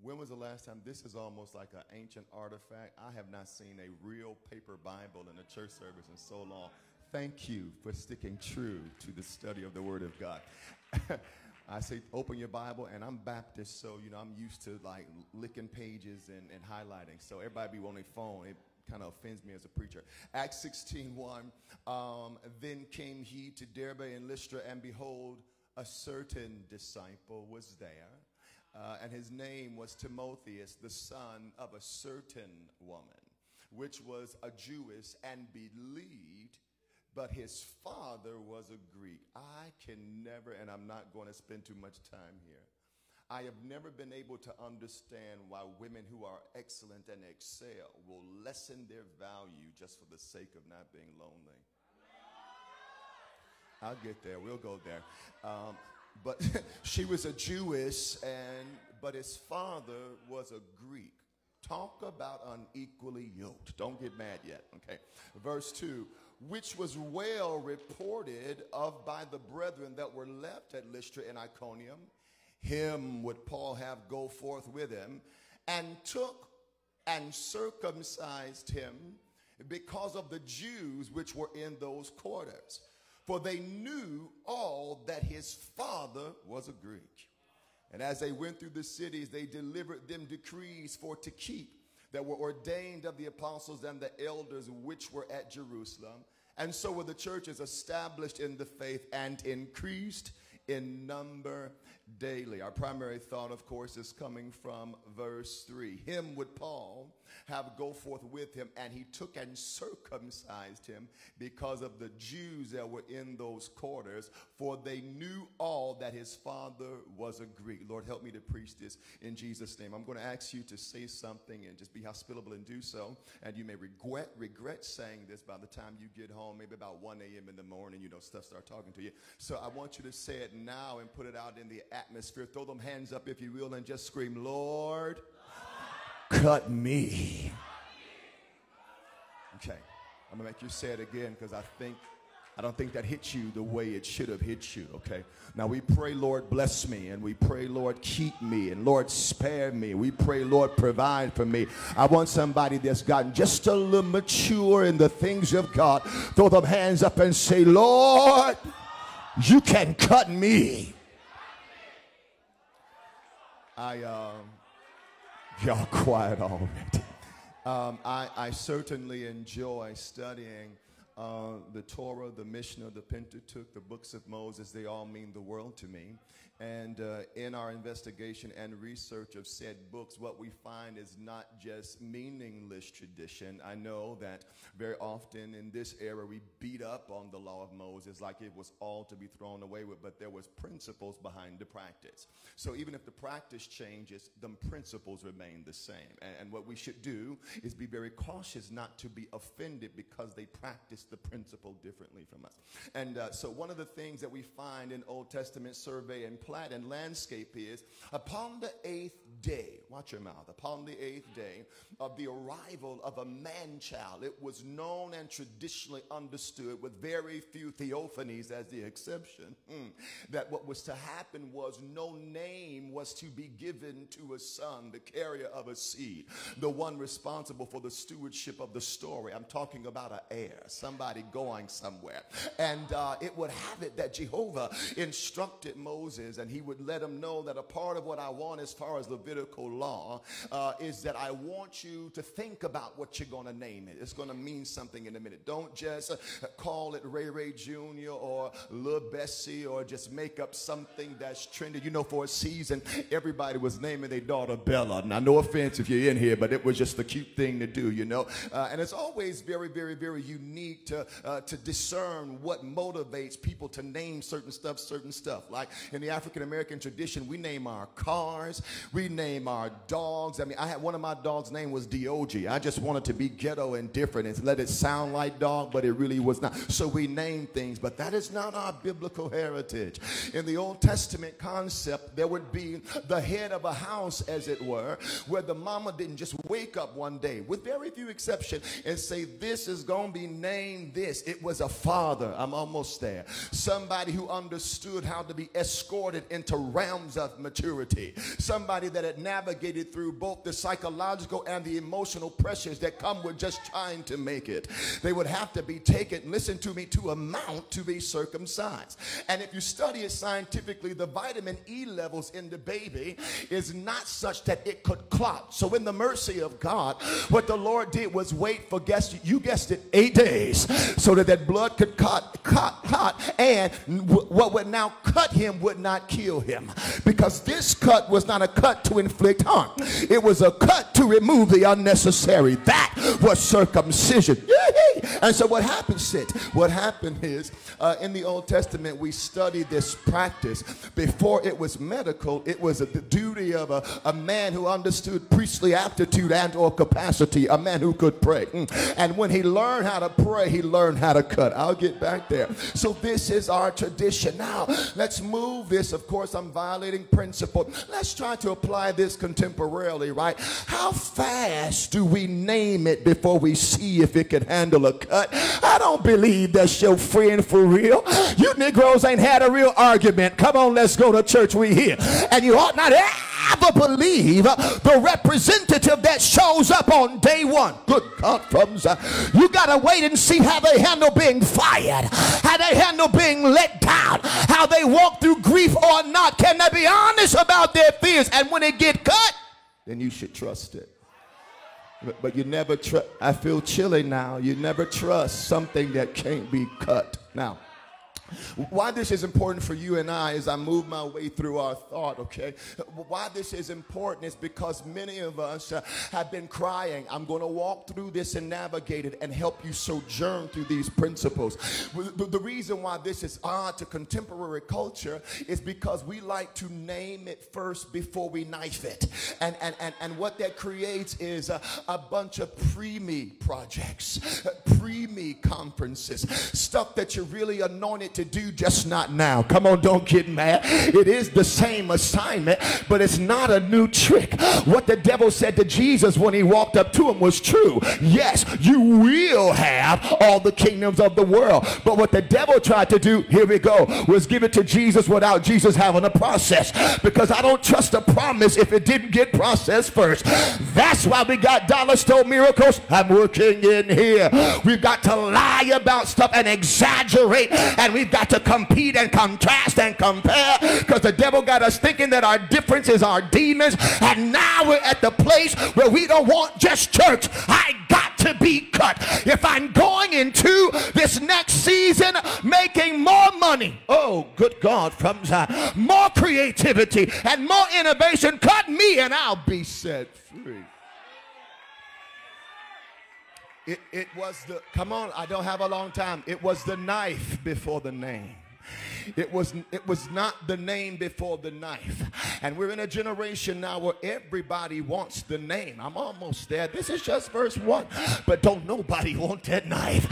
When was the last time? This is almost like an ancient artifact. I have not seen a real paper Bible in a church service in so long. Thank you for sticking true to the study of the Word of God. I say, open your Bible, and I'm Baptist, so you know I'm used to like licking pages and, and highlighting. So everybody be on their phone. It kind of offends me as a preacher. Acts 16, 1. Um, then came he to Derbe and Lystra, and behold, a certain disciple was there. Uh, and his name was Timotheus, the son of a certain woman, which was a Jewess and believed, but his father was a Greek. I can never, and I'm not going to spend too much time here. I have never been able to understand why women who are excellent and excel will lessen their value just for the sake of not being lonely. I'll get there. We'll go there. Um, but she was a Jewess, and but his father was a Greek. Talk about unequally yoked. Don't get mad yet. Okay. Verse 2 which was well reported of by the brethren that were left at Lystra and Iconium him would Paul have go forth with him, and took and circumcised him because of the Jews which were in those quarters. For they knew all that his father was a Greek. And as they went through the cities, they delivered them decrees for to keep that were ordained of the apostles and the elders which were at Jerusalem. And so were the churches established in the faith and increased in number daily. Our primary thought, of course, is coming from verse 3. Him would Paul have go forth with him, and he took and circumcised him because of the Jews that were in those quarters, for they knew all that his father was a Greek. Lord, help me to preach this in Jesus' name. I'm going to ask you to say something and just be hospitable and do so. And you may regret regret saying this by the time you get home, maybe about 1 a.m. in the morning, you know, stuff start talking to you. So I want you to say it now and put it out in the atmosphere. Throw them hands up if you will and just scream, Lord cut me. Okay, I'm gonna make you say it again because I think I don't think that hit you the way it should have hit you, okay? Now we pray, Lord, bless me, and we pray, Lord, keep me, and Lord, spare me. We pray, Lord, provide for me. I want somebody that's gotten just a little mature in the things of God. Throw them hands up and say, Lord, you can cut me. I, um, Y'all quiet already. Um, I, I, certainly enjoy studying uh, the Torah, the Mishnah, the Pentateuch, the books of Moses. They all mean the world to me. And uh, in our investigation and research of said books, what we find is not just meaningless tradition. I know that very often in this era we beat up on the law of Moses like it was all to be thrown away with, but there was principles behind the practice. So even if the practice changes, the principles remain the same. And, and what we should do is be very cautious not to be offended because they practice the principle differently from us. And uh, so one of the things that we find in Old Testament survey and plat and landscape is upon the eighth day, watch your mouth, upon the eighth day of the arrival of a man child, it was known and traditionally understood, with very few theophanies as the exception, hmm, that what was to happen was no name was to be given to a son, the carrier of a seed, the one responsible for the stewardship of the story. I'm talking about an heir, somebody going somewhere. And uh, it would have it that Jehovah instructed Moses, and he would let him know that a part of what I want as far as Levitical law uh, is that I want you to think about what you're going to name it. It's going to mean something in a minute. Don't just uh, call it Ray Ray Jr. or Lil Bessie or just make up something that's trendy. You know, for a season, everybody was naming their daughter Bella. Now, no offense if you're in here, but it was just a cute thing to do, you know. Uh, and it's always very, very, very unique to uh, to discern what motivates people to name certain stuff, certain stuff. Like in the African American tradition, we name our cars, we name our dogs. I mean, I had one of my dogs' name was Diogi. I just wanted to be ghetto and different and let it sound like dog, but it really was not. So we name things, but that is not our biblical heritage. In the Old Testament concept, there would be the head of a house, as it were, where the mama didn't just wake up one day, with very few exceptions, and say, This is going to be named this. It was a father. I'm almost there. Somebody who understood how to be escorted into realms of maturity. Somebody that had navigated through both the psychological and the emotional pressures that come with just trying to make it. They would have to be taken, listen to me, to amount to be circumcised. And if you study it scientifically, the vitamin E levels in the baby is not such that it could clot. So, in the mercy of God, what the Lord did was wait for guess you guessed it, eight days, so that that blood could cut, cut, cut, and what would now cut him would not kill him, because this cut was not a cut to inflict harm. It was a cut to remove the unnecessary. That was circumcision. And so what happened, Sid? What happened is uh, in the Old Testament we studied this practice before it was medical. It was a, the duty of a, a man who understood priestly aptitude and or capacity, a man who could pray. Mm. And when he learned how to pray, he learned how to cut. I'll get back there. So this is our tradition. Now let's move this. Of course, I'm violating principle. Let's try to apply this contemporarily, right? How fast do we name it before we see if it can handle a cut? I don't believe that's your friend for real. You Negroes ain't had a real argument. Come on, let's go to church. We here. And you ought not ever believe the representative that shows up on day one. Good God, from you gotta wait and see how they handle being fired, how they handle being let down, how they walk through grief or not. Can they be honest about their fears? And when it get cut, then you should trust it. But, but you never trust. I feel chilly now. You never trust something that can't be cut. Now, why this is important for you and I as I move my way through our thought, okay? Why this is important is because many of us uh, have been crying, I'm going to walk through this and navigate it and help you sojourn through these principles. The, reason why this is odd to contemporary culture is because we like to name it first before we knife it. And, and, and, and what that creates is a, a bunch of pre-me projects, pre-me conferences, stuff that you're really anointed to do, just not now. Come on, don't get mad. It is the same assignment, but it's not a new trick. What the devil said to Jesus when he walked up to him was true. Yes, you will have all the kingdoms of the world. But what the devil tried to do, here we go, was give it to Jesus without Jesus having a process. Because I don't trust a promise if it didn't get processed first. That's why we got dollar store miracles. I'm working in here. We've got to lie about stuff and exaggerate. And we've got to compete and contrast and compare because the devil got us thinking that our differences are demons. And now we're at the place where we don't want just church. I got to be cut. If I'm going into this next season making more money, oh, good God, from uh, more creativity and more innovation, cut me and I'll be set free. It, it was the, come on, I don't have a long time. It was the knife before the name. It was, it was not the name before the knife. And we're in a generation now where everybody wants the name. I'm almost there. This is just verse one. But don't nobody want that knife.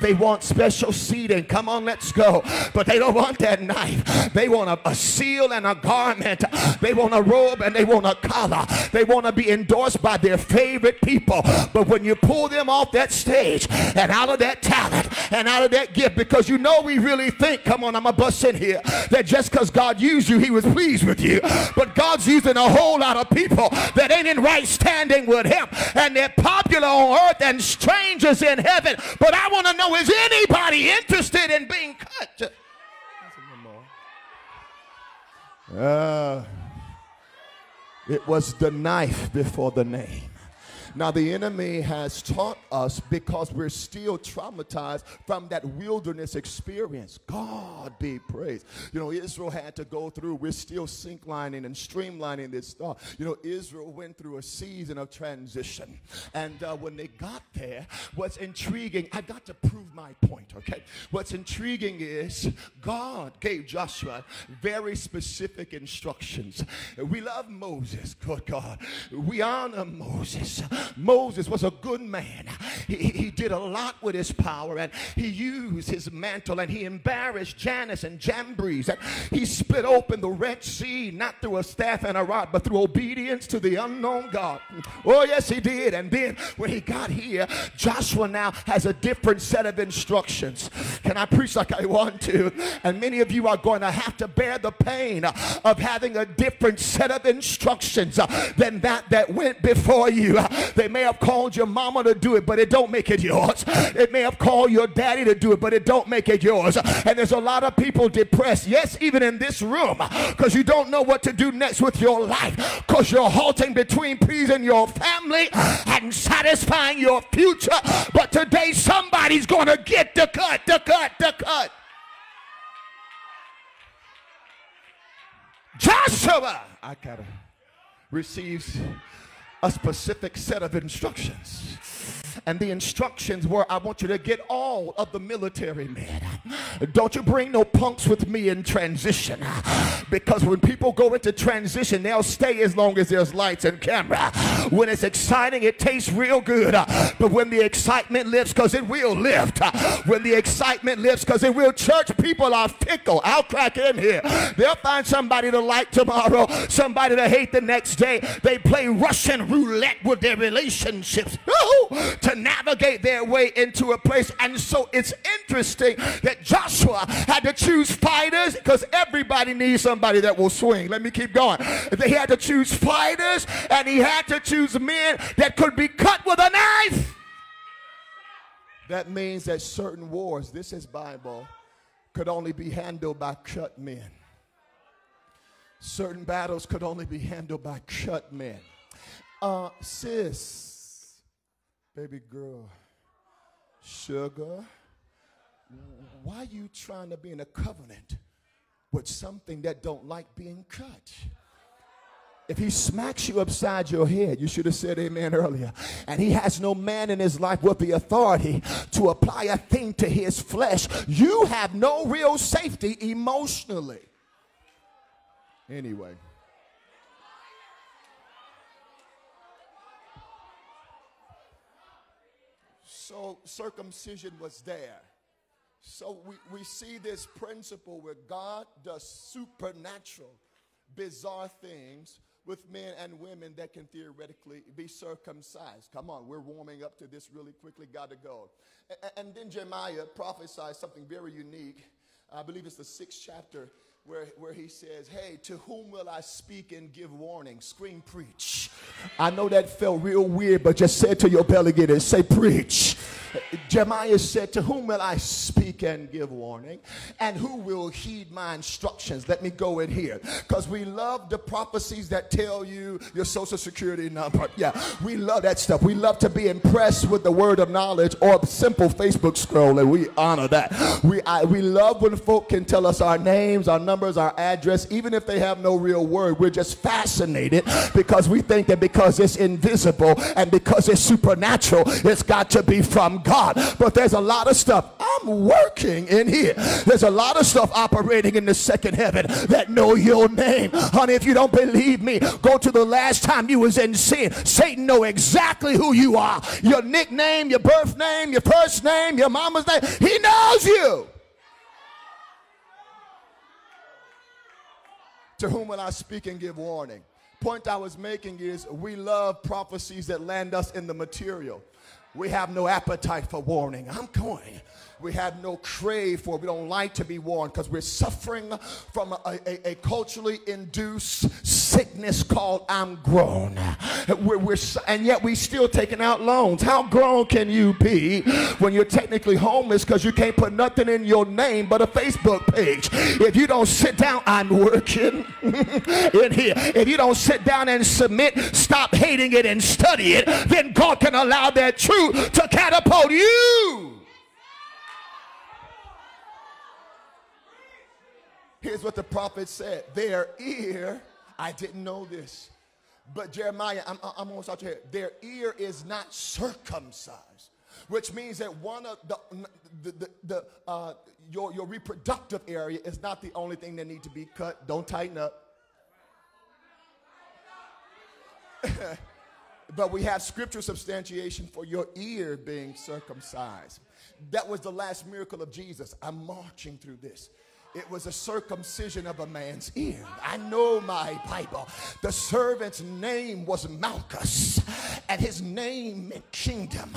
They want special seating. Come on, let's go. But they don't want that knife. They want a, a seal and a garment. They want a robe and they want a collar. They want to be endorsed by their favorite people. But when you pull them off that stage and out of that talent and out of that gift, because you know we really think, come on, I'm a bust in here, that just because God used you, he was pleased with you. But God's using a whole lot of people that ain't in right standing with him. And they're popular on earth and strangers in heaven. But I want to know, is anybody interested in being cut? Uh, it was the knife before the name. Now, the enemy has taught us because we're still traumatized from that wilderness experience. God be praised. You know, Israel had to go through, we're still synclining and streamlining this thought. You know, Israel went through a season of transition. And uh, when they got there, what's intriguing, I got to prove my point, okay? What's intriguing is God gave Joshua very specific instructions. We love Moses, good God. We honor Moses. Moses was a good man. He, he did a lot with his power and he used his mantle and he embarrassed Jannes and Jambres. And he split open the Red Sea, not through a staff and a rod, but through obedience to the unknown God. Oh, yes, he did. And then when he got here, Joshua now has a different set of instructions. Can I preach like I want to? And many of you are going to have to bear the pain of having a different set of instructions uh, than that that went before you. They may have called your mama to do it, but it don't make it yours. It may have called your daddy to do it, but it don't make it yours. And there's a lot of people depressed, yes, even in this room, because you don't know what to do next with your life, because you're halting between pleasing your family and satisfying your future. But today, somebody's going to get the cut, the cut, the cut. Joshua, I gotta receives a specific set of instructions. And the instructions were I want you to get all of the military men. Don't you bring no punks with me in transition. Because when people go into transition, they'll stay as long as there's lights and camera. When it's exciting, it tastes real good. But when the excitement lifts, because it will lift. When the excitement lifts, because it will. Church people are fickle. I'll crack in here. They'll find somebody to like tomorrow, somebody to hate the next day. They play Russian roulette with their relationships to navigate their way into a place. And so it's interesting that Joshua had to choose fighters because everybody needs somebody that will swing. Let me keep going. He had to choose fighters and he had to choose men that could be cut with a knife. That means that certain wars, this is Bible, could only be handled by cut men. Certain battles could only be handled by cut men. Uh, sis, baby girl, sugar, why are you trying to be in a covenant with something that don't like being cut? If he smacks you upside your head, you should have said amen earlier. And he has no man in his life with the authority to apply a thing to his flesh. You have no real safety emotionally. Anyway. So circumcision was there. So we, we see this principle where God does supernatural, bizarre things with men and women that can theoretically be circumcised. Come on, we're warming up to this really quickly, got to go. And, and then Jeremiah prophesies something very unique. I believe it's the sixth chapter where, where he says, Hey, to whom will I speak and give warning? Scream, preach. I know that felt real weird, but just say it to your belly again and say, Preach. Jeremiah said, To whom will I speak and give warning? And who will heed my instructions? Let me go in here. Because we love the prophecies that tell you your social security number. Yeah, we love that stuff. We love to be impressed with the word of knowledge or simple Facebook scroll, and we honor that. We, I, we love when folk can tell us our names, our numbers, our address, even if they have no real word. We're just fascinated because we think that because it's invisible and because it's supernatural, it's got to be from from God. But there's a lot of stuff I'm working in here. There's a lot of stuff operating in the second heaven that know your name. Honey, if you don't believe me, go to the last time you was in sin. Satan know exactly who you are. Your nickname, your birth name, your first name, your mama's name. He knows you. To whom will I speak and give warning? Point I was making is we love prophecies that land us in the material. We have no appetite for warning. I'm going we have no crave for. We don't like to be warned because we're suffering from a, a, a, culturally induced sickness called I'm grown. We're, we're, and yet we still taking out loans. How grown can you be when you're technically homeless because you can't put nothing in your name but a Facebook page? If you don't sit down, I'm working in here. If you don't sit down and submit, stop hating it and study it, then God can allow that truth to catapult you. Here's what the prophet said their ear, I didn't know this, but Jeremiah, I'm, I'm almost out here. Their ear is not circumcised, which means that one of the, the, the, the uh, your, your reproductive area is not the only thing that need to be cut. Don't tighten up. but we have scriptural substantiation for your ear being circumcised. That was the last miracle of Jesus. I'm marching through this. It was a circumcision of a man's ear. I know my Bible. The servant's name was Malchus, and his name meant kingdom.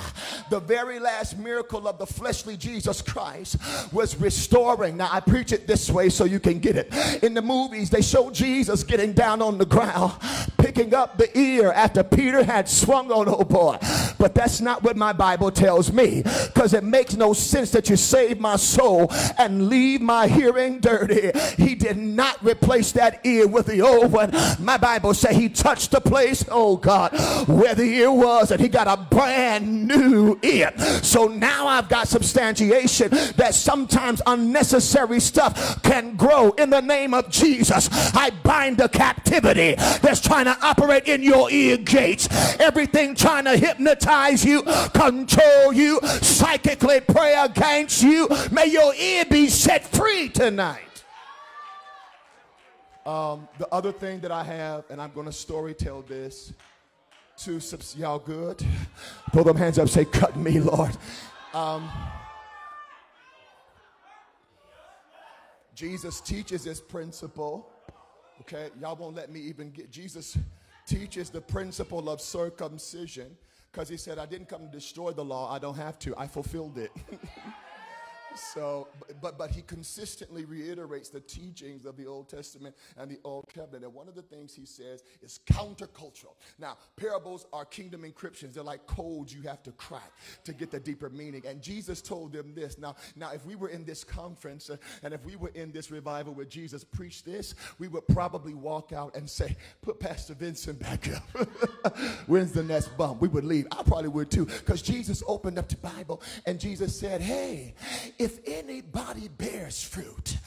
The very last miracle of the fleshly Jesus Christ was restoring. Now, I preach it this way so you can get it. In the movies, they show Jesus getting down on the ground, picking up the ear after Peter had swung on old boy. But that's not what my Bible tells me because it makes no sense that you save my soul and leave my hearing dirty. He did not replace that ear with the old one. My Bible says he touched the place, oh God, where the ear was, and he got a brand new ear. So now I've got substantiation that sometimes unnecessary stuff can grow in the name of Jesus. I bind the captivity that's trying to operate in your ear gates. Everything trying to hypnotize you, control you, psychically pray against you. May your ear be set free tonight tonight. Um, the other thing that I have, and I'm going to story tell this to y'all good. Throw them hands up, say, Cut me, Lord. Um, Jesus teaches this principle. Okay, y'all won't let me even get. Jesus teaches the principle of circumcision because he said, I didn't come to destroy the law. I don't have to. I fulfilled it. So, but, but he consistently reiterates the teachings of the Old Testament and the Old Covenant. And one of the things he says is countercultural. Now, parables are kingdom encryptions. They're like codes you have to crack to get the deeper meaning. And Jesus told them this. Now, now if we were in this conference uh, and if we were in this revival where Jesus preached this, we would probably walk out and say, put Pastor Vincent back up. When's the next bump? We would leave. I probably would too. Because Jesus opened up the Bible and Jesus said, hey, if anybody bears fruit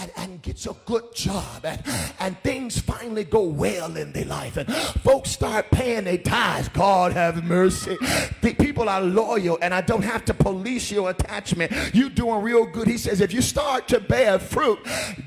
and, and gets a good job and, and things finally go well in their life and folks start paying their tithes, God have mercy. The people are loyal and I don't have to police your attachment. You're doing real good. He says, if you start to bear fruit,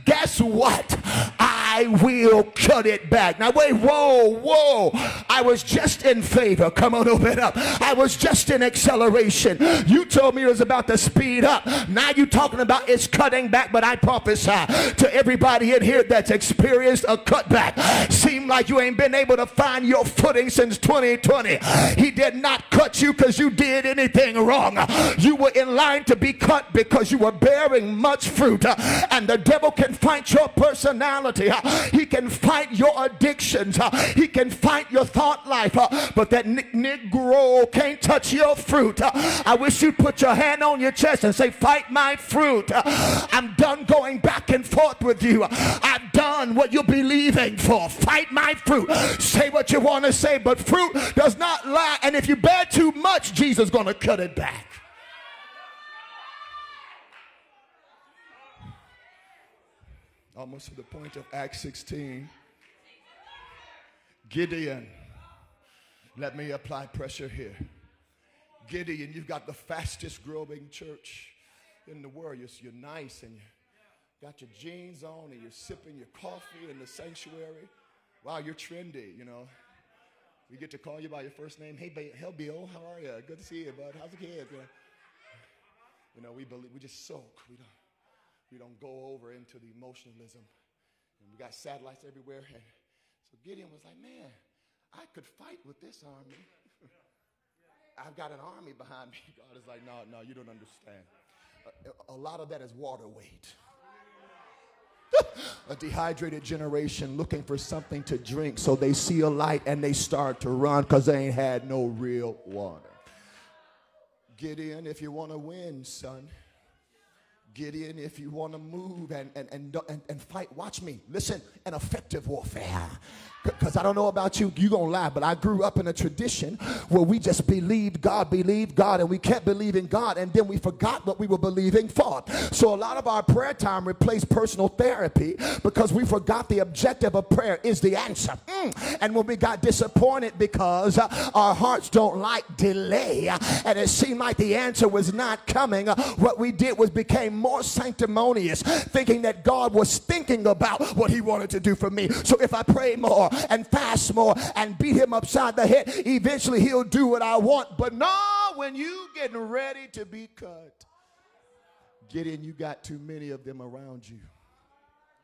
guess what? I will cut it back. Now wait, whoa, whoa. I was just in favor. Come on, open up. I was just in acceleration. You told me it was about to speed up. Now you talking about it's cutting back, but I prophesy to everybody in here that's experienced a cutback. Seem like you ain't been able to find your footing since 2020. He did not cut you because you did anything wrong. You were in line to be cut because you were bearing much fruit. And the devil can fight your personality. He can fight your addictions. He can fight your thought life. But that Negro can't touch your fruit. I wish you'd put your hand on your chest and say, fight my fruit. I'm done going back and forth with you. I've done what you're believing for. Fight my fruit. Say what you want to say, but fruit does not lie. And if you bear too much, Jesus is going to cut it back. Almost to the point of Acts 16. Gideon. Let me apply pressure here. Gideon, you've got the fastest growing church in the world. You're, you're nice and you got your jeans on and you're sipping your coffee in the sanctuary. Wow, you're trendy, you know. We get to call you by your first name. Hey, hey Bill, how are you? Good to see you, bud. How's the kids? You know, you know we believe we just soak. We don't we don't go over into the emotionalism. And we got satellites everywhere. And so Gideon was like, man, I could fight with this army. I've got an army behind me. God is like, no, no, you don't understand. A, lot of that is water weight. a dehydrated generation looking for something to drink, so they see a light and they start to run because they ain't had no real water. Gideon, if you want to win, son. Gideon, if you want to move and, and, and, and, and fight, watch me. Listen, an effective warfare. Because I don't know about you, you gonna lie, but I grew up in a tradition where we just believed God, believed God, and we kept believing God, and then we forgot what we were believing for. So a lot of our prayer time replaced personal therapy because we forgot the objective of prayer is the answer. Mm. And when we got disappointed because uh, our hearts don't like delay, uh, and it seemed like the answer was not coming, uh, what we did was became more sanctimonious, thinking that God was thinking about what He wanted to do for me. So if I pray more, and fast more and beat him upside the head. Eventually he'll do what I want. But no, when you getting ready to be cut, get in, you got too many of them around you.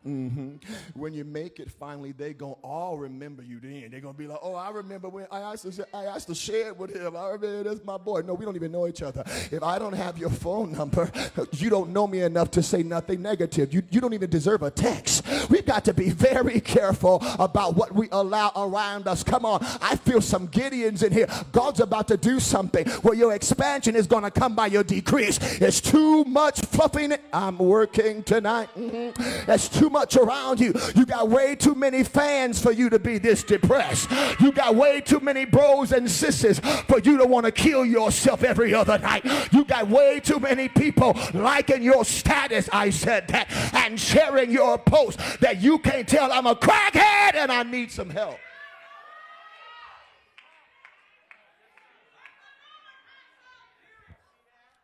Mm-hmm. When you make it, finally, they gonna all remember you. Then they're gonna be like, "Oh, I remember when I used to, I used to share it with him. I remember that's my boy." No, we don't even know each other. If I don't have your phone number, you don't know me enough to say nothing negative. You you don't even deserve a text. We've got to be very careful about what we allow around us. Come on, I feel some Gideons in here. God's about to do something where your expansion is gonna come by your decrease. It's too much fluffing. I'm working tonight. Mm-hmm. That's too much around you. You got way too many fans for you to be this depressed. You got way too many bros and sisters for you to want to kill yourself every other night. You got way too many people liking your status, I said that, and sharing your post that you can't tell I'm a crackhead and I need some help.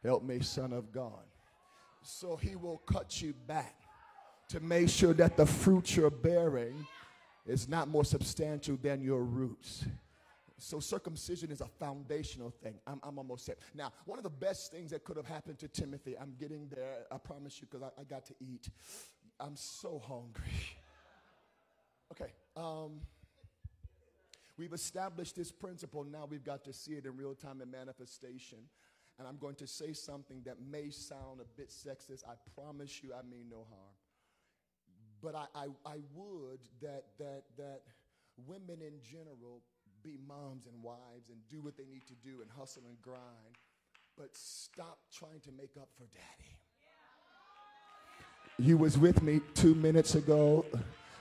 Help me, Son of God. So he will cut you back to make sure that the fruit you're bearing is not more substantial than your roots. So circumcision is a foundational thing. I'm, I'm almost there. Now, one of the best things that could have happened to Timothy, I'm getting there, I promise you, because I, I, got to eat. I'm so hungry. Okay. Um, we've established this principle. Now we've got to see it in real time and manifestation. And I'm going to say something that may sound a bit sexist. I promise you I mean no harm. But I, I, I would that, that, that women in general be moms and wives and do what they need to do and hustle and grind, but stop trying to make up for daddy. You was with me two minutes ago.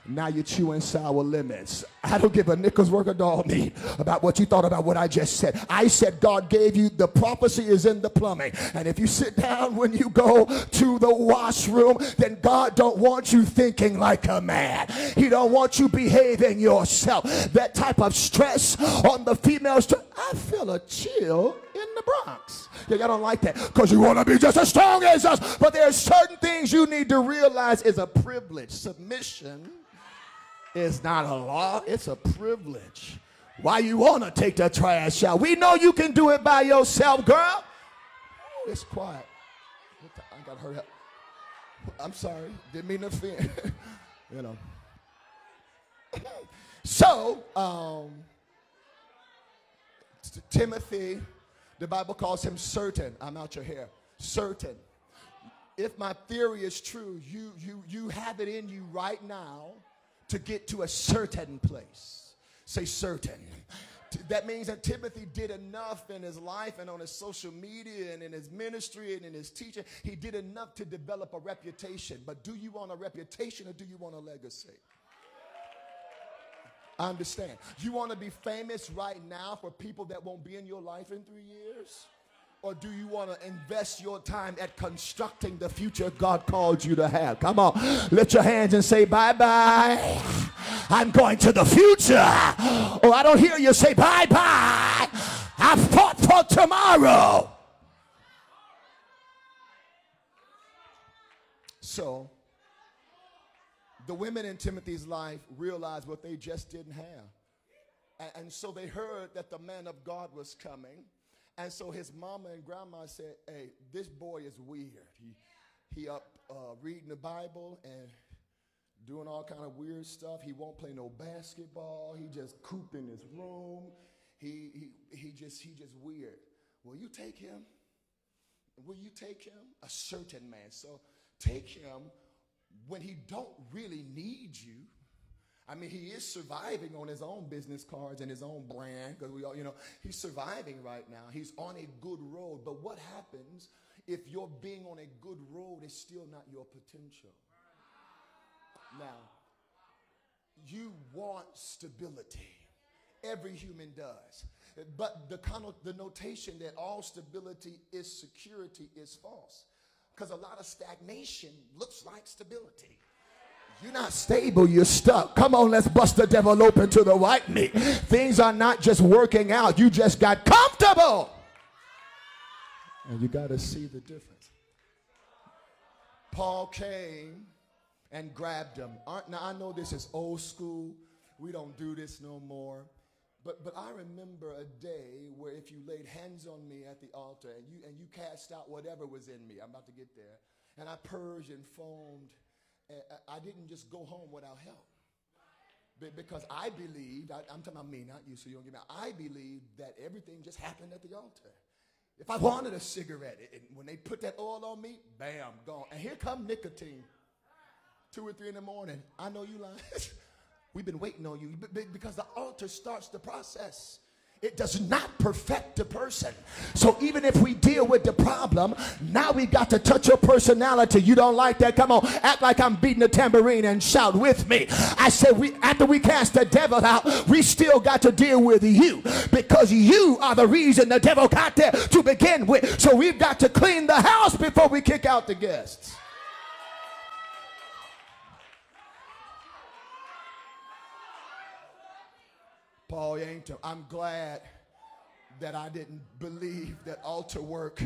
Now you're chewing sour lemons. I don't give a nickel's worth of dog meat about what you thought about what I just said. I said God gave you the prophecy is in the plumbing. And if you sit down when you go to the washroom, then God don't want you thinking like a man. He don't want you behaving yourself. That type of stress on the female. I feel a chill in the Bronx. Yeah, y'all don't like that because you want to be just as strong as us. But there are certain things you need to realize is a privilege. Submission it's not a law, it's a privilege. Why you want to take the trash out? We know you can do it by yourself, girl. It's quiet. I got hurry up. I'm sorry. Didn't mean to offend. you know. so, um, Timothy, the Bible calls him certain. I'm out your hair. Certain. If my theory is true, you you you have it in you right now to get to a certain place. Say certain. That means that Timothy did enough in his life and on his social media and in his ministry and in his teaching. He did enough to develop a reputation. But do you want a reputation or do you want a legacy? I understand. You want to be famous right now for people that won't be in your life in three years? Or do you want to invest your time at constructing the future God called you to have? Come on, lift your hands and say bye bye. I'm going to the future. Oh, I don't hear you say bye bye. I fought for tomorrow. So, the women in Timothy's life realized what they just didn't have. And, so they heard that the man of God was coming. And so his mama and grandma said, hey, this boy is weird. He, he up uh, reading the Bible and doing all kind of weird stuff. He won't play no basketball. He just cooped in his room. He, he, he, just, he just weird. Will you take him? Will you take him? A certain man. So take him when he don't really need you. I mean, he is surviving on his own business cards and his own brand because we all, you know, he's surviving right now. He's on a good road. But what happens if your being on a good road is still not your potential? Now, you want stability. Every human does. But the, the notation that all stability is security is false. Because a lot of stagnation looks like stability. You're not stable, you're stuck. Come on, let's bust the devil open to the white meat. Things are not just working out, you just got comfortable. And you got to see the difference. Paul came and grabbed him. Uh, now, I know this is old school. We don't do this no more. But, but I remember a day where if you laid hands on me at the altar and you, and you cast out whatever was in me, I'm about to get there, and I purged and foamed, Eh, eh, I didn't just go home without help. Because I believed, I, am talking about me, not you, so you don't get me. I believed that everything just happened at the altar. If I wanted a cigarette, it, when they put that oil on me, bam, gone. And here come nicotine. Two or three in the morning. I know you lying. We've been waiting on you because the altar starts the process. It does not perfect the person. So even if we deal with the problem, now we got to touch your personality. You don't like that? Come on, act like I'm beating a tambourine and shout with me. I said we after we cast the devil out, we still got to deal with you because you are the reason the devil got there to begin with. So we've got to clean the house before we kick out the guests. Paul I'm glad that I didn't believe that altar work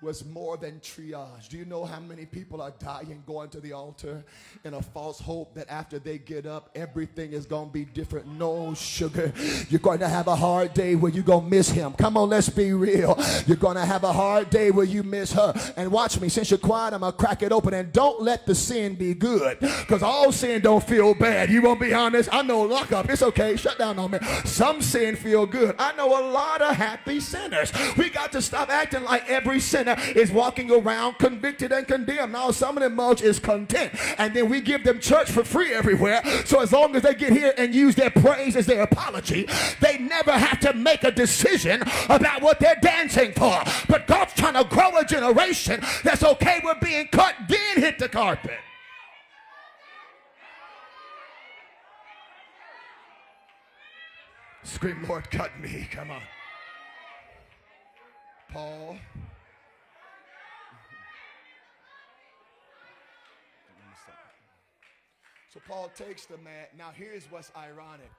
was more than triage. Do you know how many people are dying going to the altar in a false hope that after they get up, everything is going to be different? No, sugar. You're going to have a hard day where you're going to miss him. Come on, let's be real. You're going to have a hard day where you miss her. And watch me, since you're quiet, I'm going to crack it open and don't let the sin be good because all sin don't feel bad. You won't be honest? I know lock up. It's okay. Shut down on me. Some sin feel good. I know a lot of happy sinners. We got to stop acting like every sinner is walking around convicted and condemned. Now, some of them much is content. And then we give them church for free everywhere. So as long as they get here and use their praise as their apology, they never have to make a decision about what they're dancing for. But God's trying to grow a generation that's okay with being cut, then hit the carpet. Scream, Lord, cut me. Come on. Paul So Paul takes the man. Now, here's what's ironic.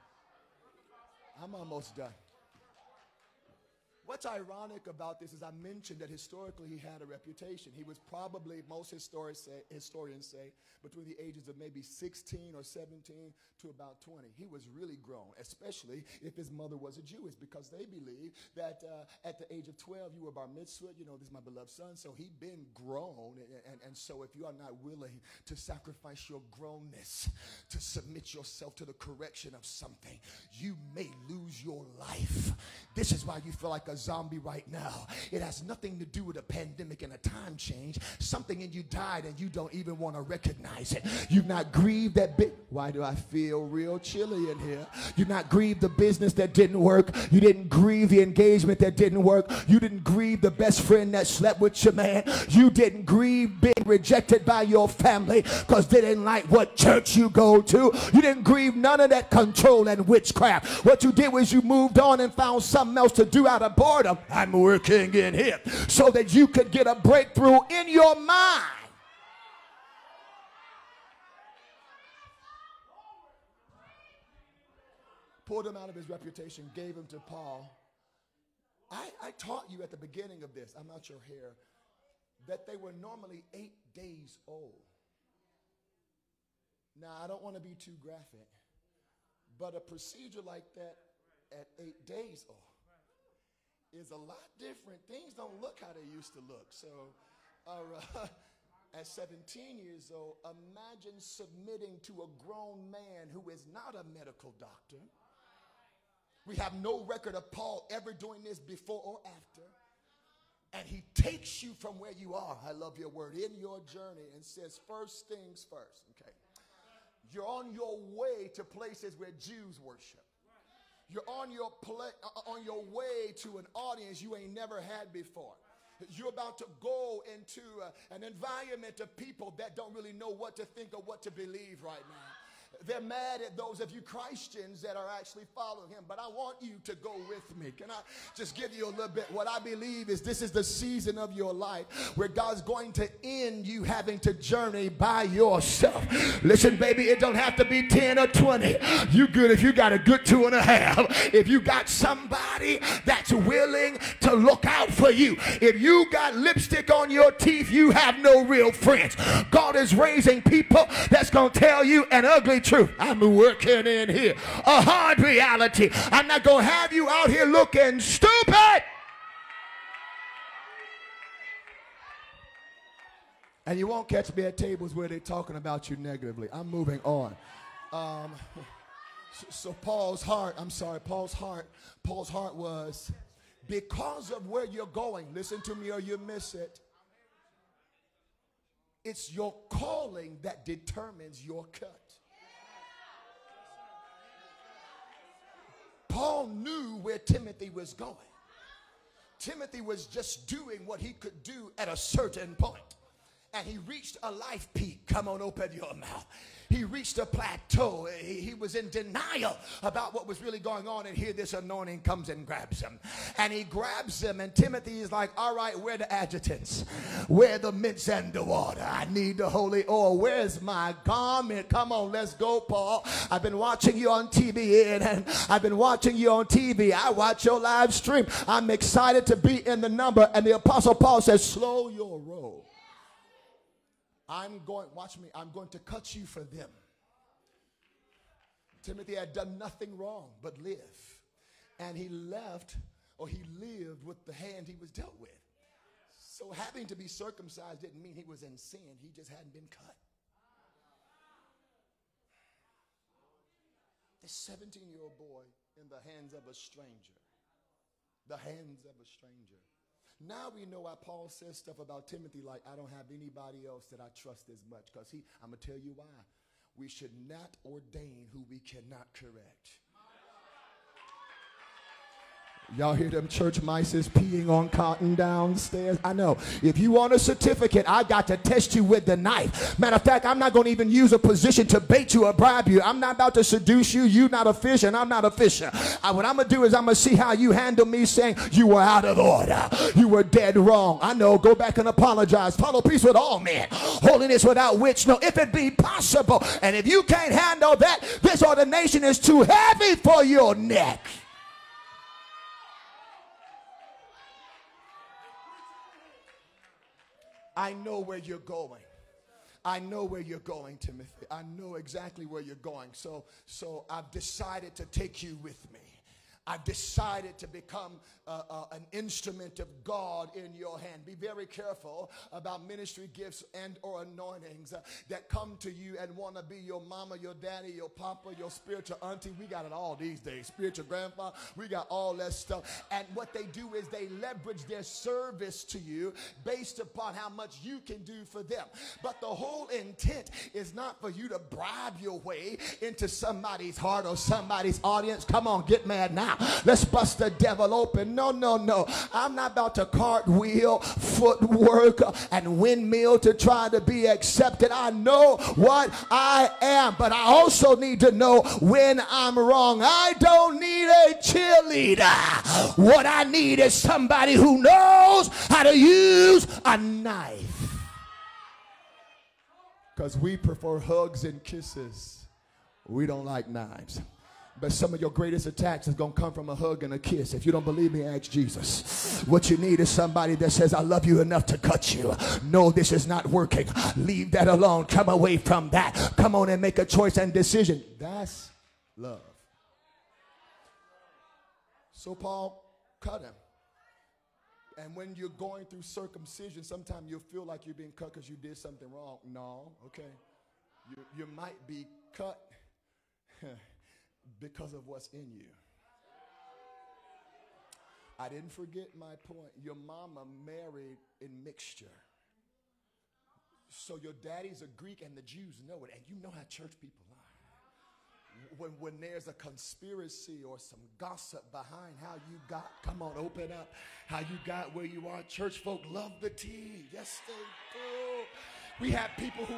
I'm almost done. What's ironic about this is I mentioned that historically he had a reputation. He was probably, most historians say, historians say, between the ages of maybe 16 or 17 to about 20. He was really grown, especially if his mother was a Jewess, because they believe that uh, at the age of 12 you were bar mitzvah. You know, this is my beloved son. So he'd been grown. And, and, and so if you are not willing to sacrifice your grownness to submit yourself to the correction of something, you may lose your life. This is why you feel like a zombie right now. It has nothing to do with a pandemic and a time change. Something in you died and you don't even want to recognize it. You've not grieved that bit. Why do I feel real chilly in here? You've not grieved the business that didn't work. You didn't grieve the engagement that didn't work. You didn't grieve the best friend that slept with your man. You didn't grieve being rejected by your family because they didn't like what church you go to. You didn't grieve none of that control and witchcraft. What you did was you moved on and found something else to do out of boredom I'm working in here so that you could get a breakthrough in your mind. Pulled him out of his reputation, gave him to Paul. I, I taught you at the beginning of this, I'm not your hair, that they were normally eight days old. Now, I don't want to be too graphic, but a procedure like that at eight days old is a lot different. Things don't look how they used to look. So, uh, at 17 years old, imagine submitting to a grown man who is not a medical doctor. We have no record of Paul ever doing this before or after. And he takes you from where you are, I love your word, in your journey and says, first things first, okay? You're on your way to places where Jews worship. You're on your, uh, on your way to an audience you ain't never had before. You're about to go into uh, an environment of people that don't really know what to think or what to believe right now. They're mad at those of you Christians that are actually following him. But I want you to go with me. Can I just give you a little bit? What I believe is this is the season of your life where God's going to end you having to journey by yourself. Listen, baby, it don't have to be 10 or 20. You good if you got a good two and a half. If you got somebody that's willing to look out for you. If you got lipstick on your teeth, you have no real friends. God is raising people that's going to tell you an ugly truth. I'm working in here. A hard reality. I'm not going to have you out here looking stupid. And you won't catch me at tables where they're talking about you negatively. I'm moving on. Um, so, so Paul's heart, I'm sorry, Paul's heart, Paul's heart was because of where you're going, listen to me or you miss it. It's your calling that determines your cut. Paul knew where Timothy was going. Timothy was just doing what he could do at a certain point. And he reached a life peak. Come on, open your mouth. He reached a plateau. He, he was in denial about what was really going on. And here this anointing comes and grabs him. And he grabs him. And Timothy is like, All right, where the adjutants? Where the mints and the water? I need the holy oil. Where's my garment? Come on, let's go, Paul. I've been watching you on TV and, and I've been watching you on TV. I watch your live stream. I'm excited to be in the number. And the Apostle Paul says, Slow your roll. I'm going, watch me, I'm going to cut you for them. Timothy had done nothing wrong but live. And he left, or he lived with the hand he was dealt with. So having to be circumcised didn't mean he was in sin, he just hadn't been cut. This 17 year old boy in the hands of a stranger. The hands of a stranger. Now we know why Paul says stuff about Timothy like, I don't have anybody else that I trust as much. Because he, I'm going to tell you why. We should not ordain who we cannot correct. Y'all hear them church mices peeing on cotton downstairs? I know. If you want a certificate, I got to test you with the knife. Matter of fact, I'm not going to even use a position to bait you or bribe you. I'm not about to seduce you. You not a fish and I'm not a fisher. I, what I'm going to do is I'm going to see how you handle me saying you were out of order. You were dead wrong. I know. Go back and apologize. Follow peace with all men. Holiness without which, no, if it be possible. And if you can't handle that, this ordination is too heavy for your neck. I know where you're going. I know where you're going, Timothy. I know exactly where you're going. So, so I've decided to take you with me. I've decided to become uh, uh, an instrument of God in your hand. Be very careful about ministry gifts and or anointings uh, that come to you and want to be your mama, your daddy, your papa, your spiritual auntie. We got it all these days. Spiritual grandpa. We got all that stuff. And what they do is they leverage their service to you based upon how much you can do for them. But the whole intent is not for you to bribe your way into somebody's heart or somebody's audience. Come on, get mad now. Let's bust the devil open. No, no, no. I'm not about to cartwheel, footwork, and windmill to try to be accepted. I know what I am, but I also need to know when I'm wrong. I don't need a cheerleader. What I need is somebody who knows how to use a knife. Because we prefer hugs and kisses. We don't like knives. But some of your greatest attacks is going to come from a hug and a kiss. If you don't believe me, ask Jesus. What you need is somebody that says, I love you enough to cut you. No, this is not working. Leave that alone. Come away from that. Come on and make a choice and decision. That's love. So Paul cut him. And when you're going through circumcision, sometimes you'll feel like you're being cut because you did something wrong. No, okay. You, you might be cut because of what's in you. I didn't forget my point. Your mama married in mixture. So your daddy's a Greek and the Jews know it. And you know how church people are. When, when there's a conspiracy or some gossip behind how you got, come on, open up, how you got where you are. Church folk love the tea. Yes, they do. We have people who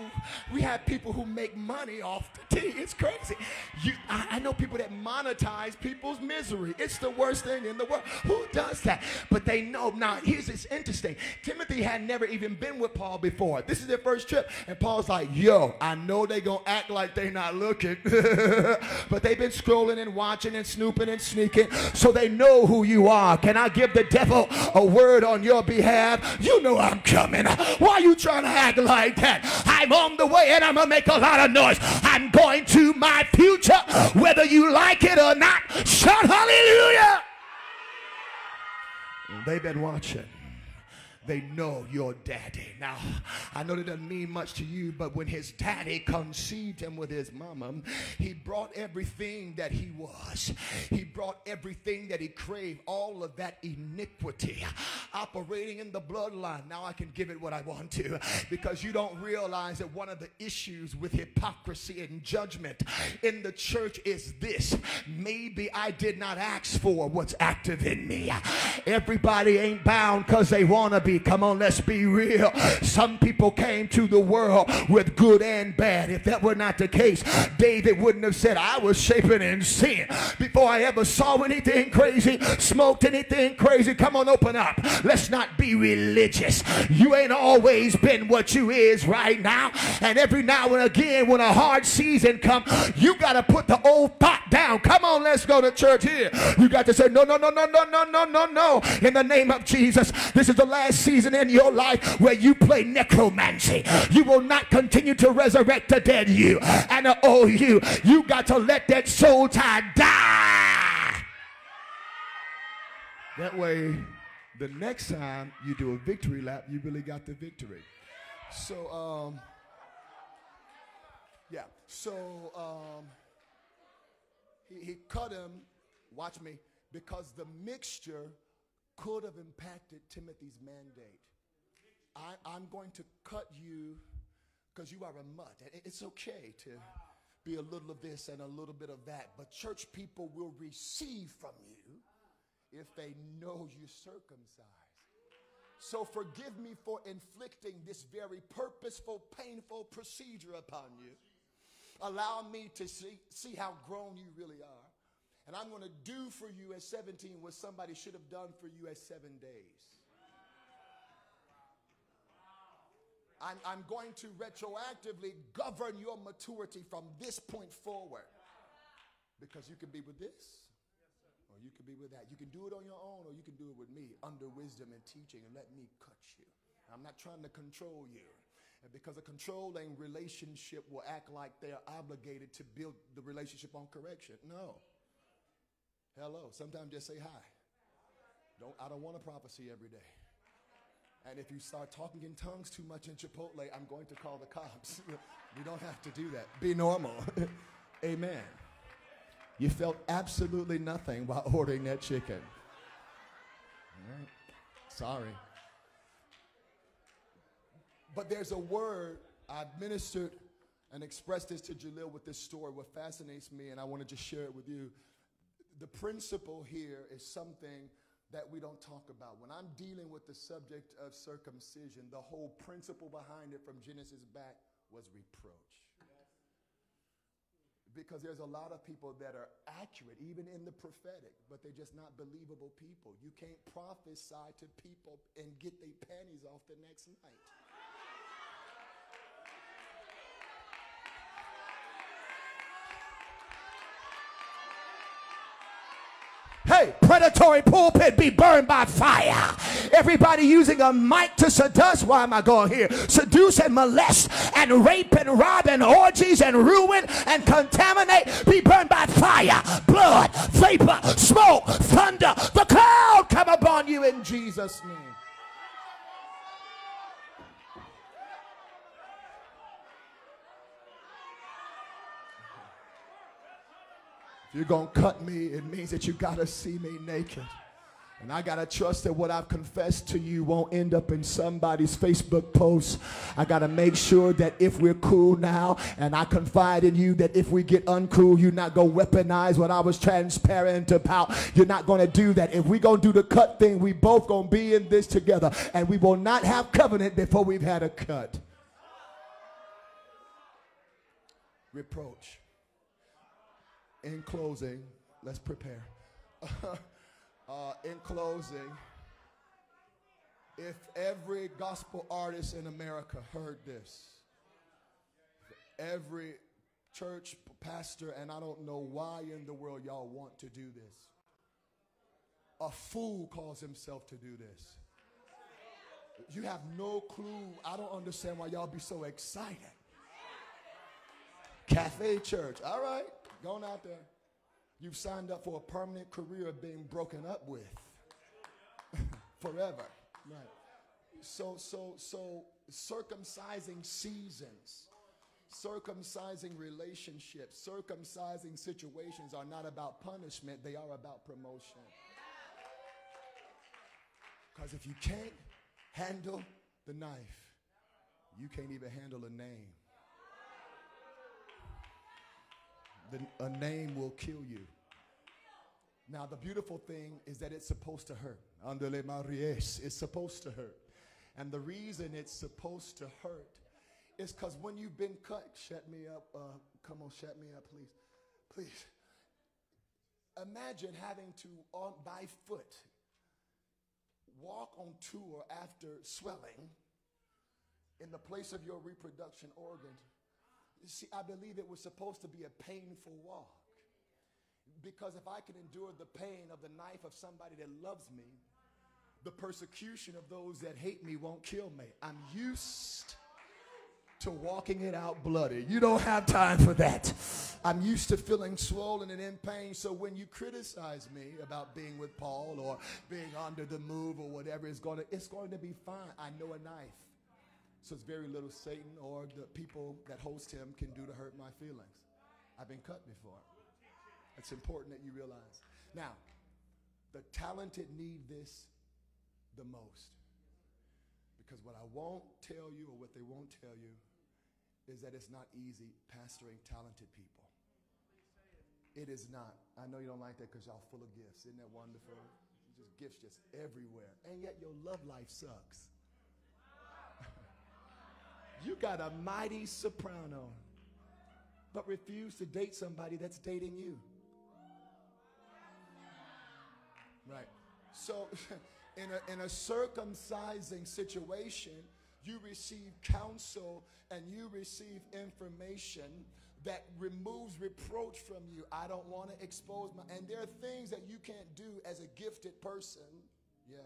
we have people who make money off the tea. It's crazy. You, I, I know people that monetize people's misery. It's the worst thing in the world. Who does that? But they know. Now, here's this interesting. Timothy had never even been with Paul before. This is their first trip, and Paul's like, "Yo, I know they gonna act like they not looking, but they've been scrolling and watching and snooping and sneaking, so they know who you are. Can I give the devil a word on your behalf? You know I'm coming. Why are you trying to act like?" I'm on the way and I'm going to make a lot of noise. I'm going to my future, whether you like it or not. Shout hallelujah. They've been watching they know your daddy. Now, I know that doesn't mean much to you, but when his daddy conceived him with his mama, he brought everything that he was. He brought everything that he craved, all of that iniquity operating in the bloodline. Now I can give it what I want to because you don't realize that one of the issues with hypocrisy and judgment in the church is this maybe I did not ask for what's active in me. Everybody ain't bound because they want to be Come on, let's be real. Some people came to the world with good and bad. If that were not the case, David wouldn't have said, I was shaping in sin before I ever saw anything crazy, smoked anything crazy. Come on, open up. Let's not be religious. You ain't always been what you is right now. And every now and again, when a hard season come, you got to put the old thought down. Come on, let's go to church here. You got to say, no, no, no, no, no, no, no, no, no. In the name of Jesus, this is the last season in your life where you play necromancy. You will not continue to resurrect the dead you and the old you. You got to let that soul tie die. That way, the next time you do a victory lap, you really got the victory. So, um, yeah. So, um, he, he cut him, watch me, because the mixture could have impacted Timothy's mandate. I, am going to cut you because you are a mutt. It's okay to be a little of this and a little bit of that, but church people will receive from you if they know you circumcised. So forgive me for inflicting this very purposeful, painful procedure upon you. Allow me to see, see how grown you really are. And I'm going to do for you at 17 what somebody should have done for you at seven days. I'm, I'm going to retroactively govern your maturity from this point forward. Because you can be with this, or you can be with that. You can do it on your own, or you can do it with me under wisdom and teaching and let me cut you. I'm not trying to control you. And because a controlling relationship will act like they're obligated to build the relationship on correction. No. Hello. Sometimes just say hi. Don't, I don't want a prophecy every day. And if you start talking in tongues too much in Chipotle, I'm going to call the cops. you don't have to do that. Be normal. Amen. You felt absolutely nothing while ordering that chicken. All right. Sorry. But there's a word I've ministered and expressed this to Jahleel with this story. What fascinates me, and I want to just share it with you the principle here is something that we don't talk about. When I'm dealing with the subject of circumcision, the whole principle behind it from Genesis back was reproach. Because there's a lot of people that are accurate, even in the prophetic, but they're just not believable people. You can't prophesy to people and get their panties off the next night. Hey, predatory pulpit be burned by fire. Everybody using a mic to seduce. Why am I going here? Seduce and molest and rape and rob and orgies and ruin and contaminate be burned by fire, blood, vapor, smoke, thunder. The cloud come upon you in Jesus' name. If you're going to cut me, it means that you got to see me naked. And I got to trust that what I've confessed to you won't end up in somebody's Facebook post. I got to make sure that if we're cool now and I confide in you that if we get uncool, you're not going to weaponize what I was transparent about. You're not going to do that. If we're going to do the cut thing, we both going to be in this together. And we will not have covenant before we've had a cut. Reproach. In closing, let's prepare. Uh, in closing, if every gospel artist in America heard this, every church pastor, and I don't know why in the world y'all want to do this. A fool calls himself to do this. You have no clue. I don't understand why y'all be so excited. Cafe church. All right, going out there. You've signed up for a permanent career of being broken up with forever. Right. So, so, so circumcising seasons, circumcising relationships, circumcising situations are not about punishment, they are about promotion. Because if you can't handle the knife, you can't even handle a name. The, a name will kill you. Now, the beautiful thing is that it's supposed to hurt. Andele Maries, it's supposed to hurt. And the reason it's supposed to hurt is because when you've been cut, shut me up. Uh, come on, shut me up, please. Please. Imagine having to, on by foot, walk on tour after swelling in the place of your reproduction organ See, I believe it was supposed to be a painful walk. Because if I can endure the pain of the knife of somebody that loves me, the persecution of those that hate me won't kill me. I'm used to walking it out bloody. You don't have time for that. I'm used to feeling swollen and in pain. So when you criticize me about being with Paul or being under the move or whatever, it's going to, it's going to be fine. I know a knife. So it's very little Satan or the people that host him can do to hurt my feelings. I've been cut before. It's important that you realize. Now, the talented need this the most. Because what I won't tell you or what they won't tell you is that it's not easy pastoring talented people. It is not. I know you don't like that because y'all full of gifts. Isn't that wonderful? Just gifts just everywhere. And yet your love life sucks. You got a mighty soprano, but refuse to date somebody that's dating you. Right. So, in a, in a circumcising situation, you receive counsel and you receive information that removes reproach from you. I don't want to expose my. And there are things that you can't do as a gifted person, yeah,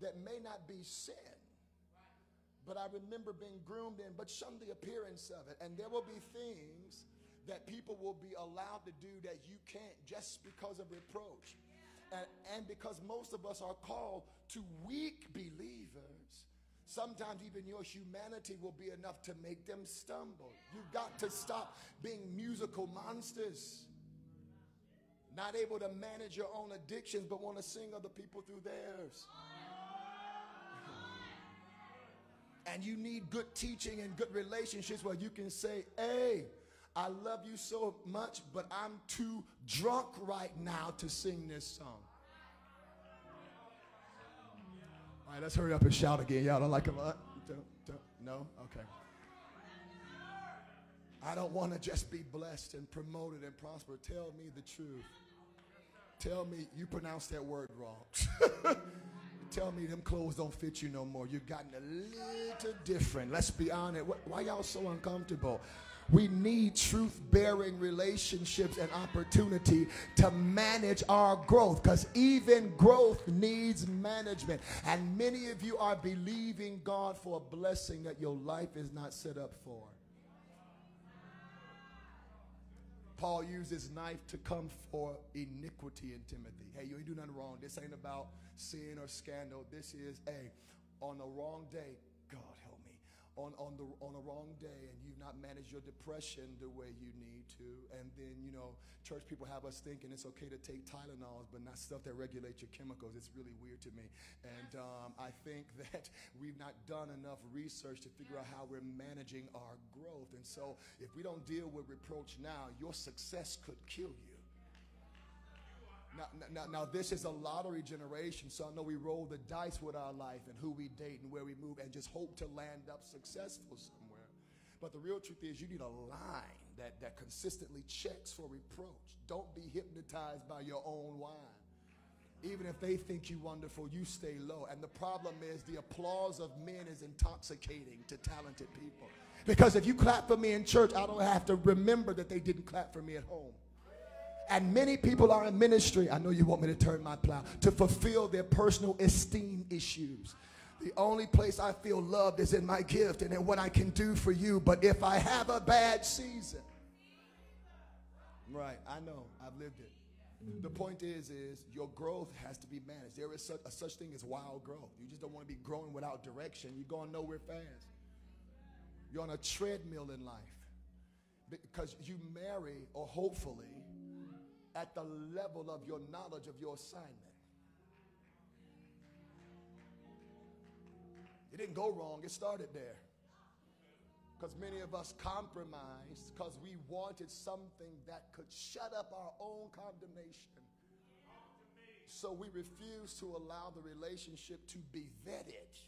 that may not be sin but I remember being groomed in, but shun the appearance of it. And there will be things that people will be allowed to do that you can't just because of reproach. And, and because most of us are called to weak believers, sometimes even your humanity will be enough to make them stumble. You've got to stop being musical monsters. Not able to manage your own addictions, but want to sing other people through theirs. And you need good teaching and good relationships where you can say, hey, I love you so much, but I'm too drunk right now to sing this song. All right, let's hurry up and shout again. Y'all don't like it? Uh, no? Okay. I don't want to just be blessed and promoted and prosper. Tell me the truth. Tell me you pronounced that word wrong. tell me them clothes don't fit you no more. You've gotten a little different. Let's be honest. Why y'all so uncomfortable? We need truth bearing relationships and opportunity to manage our growth because even growth needs management. And many of you are believing God for a blessing that your life is not set up for. Paul used his knife to come for iniquity in Timothy. Hey, you ain't do nothing wrong. This ain't about sin or scandal. This is, hey, on the wrong day, God on, on, the, on a wrong day, and you've not managed your depression the way you need to. And then, you know, church people have us thinking it's okay to take Tylenols, but not stuff that regulates your chemicals. It's really weird to me. And um, I think that we've not done enough research to figure out how we're managing our growth. And so if we don't deal with reproach now, your success could kill you. Now, now, now, this is a lottery generation, so I know we roll the dice with our life and who we date and where we move and just hope to land up successful somewhere. But the real truth is, you need a line that, that consistently checks for reproach. Don't be hypnotized by your own wine. Even if they think you wonderful, you stay low. And the problem is, the applause of men is intoxicating to talented people. Because if you clap for me in church, I don't have to remember that they didn't clap for me at home. And many people are in ministry, I know you want me to turn my plow, to fulfill their personal esteem issues. The only place I feel loved is in my gift and in what I can do for you. But if I have a bad season, right, I know, I've lived it. The point is, is your growth has to be managed. There is such, a such thing as wild growth. You just don't want to be growing without direction. You're going nowhere fast. You're on a treadmill in life because you marry, or hopefully, at the level of your knowledge of your assignment. It didn't go wrong, it started there. Because many of us compromised because we wanted something that could shut up our own condemnation. So we refused to allow the relationship to be vetted.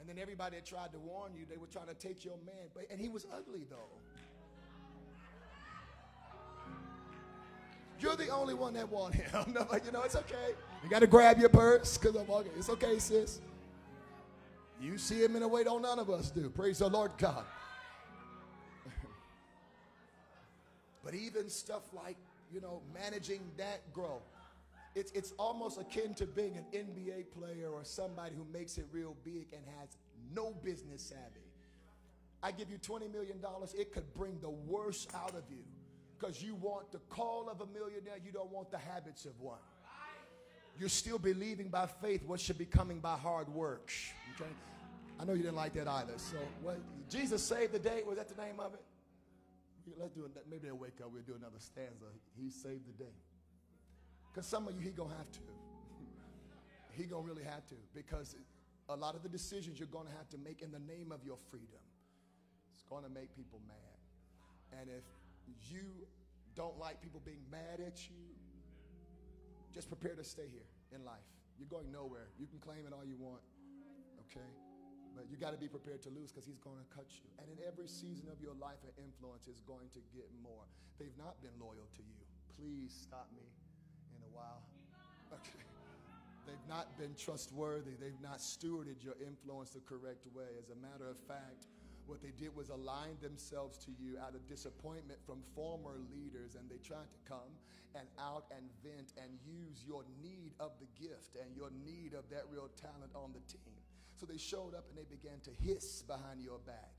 And then everybody tried to warn you, they were trying to take your man. But, and he was ugly though. You're the only one that want him. I'm like, you know, it's okay. You got to grab your purse because I'm okay. It's okay, sis. You see him in a way don't none of us do. Praise the Lord God. but even stuff like, you know, managing that growth. It's, it's almost akin to being an NBA player or somebody who makes it real big and has no business savvy. I give you $20 million, it could bring the worst out of you because you want the call of a millionaire, you don't want the habits of one. You're still believing by faith what should be coming by hard work. Okay? I know you didn't like that either. So, what, Jesus saved the day. Was that the name of it? Let's do it. Maybe they'll wake up. We'll do another stanza. He saved the day. Because some of you, he gonna have to. he gonna really have to. Because a lot of the decisions you're gonna have to make in the name of your freedom, it's gonna make people mad. And if you don't like people being mad at you, just prepare to stay here in life. You're going nowhere. You can claim it all you want. Okay? But you got to be prepared to lose because he's going to cut you. And in every season of your life, an influence is going to get more. They've not been loyal to you. Please stop me in a while. Okay. They've not been trustworthy. They've not stewarded your influence the correct way. As a matter of fact, what they did was align themselves to you out of disappointment from former leaders, and they tried to come and out and vent and use your need of the gift and your need of that real talent on the team. So they showed up and they began to hiss behind your back.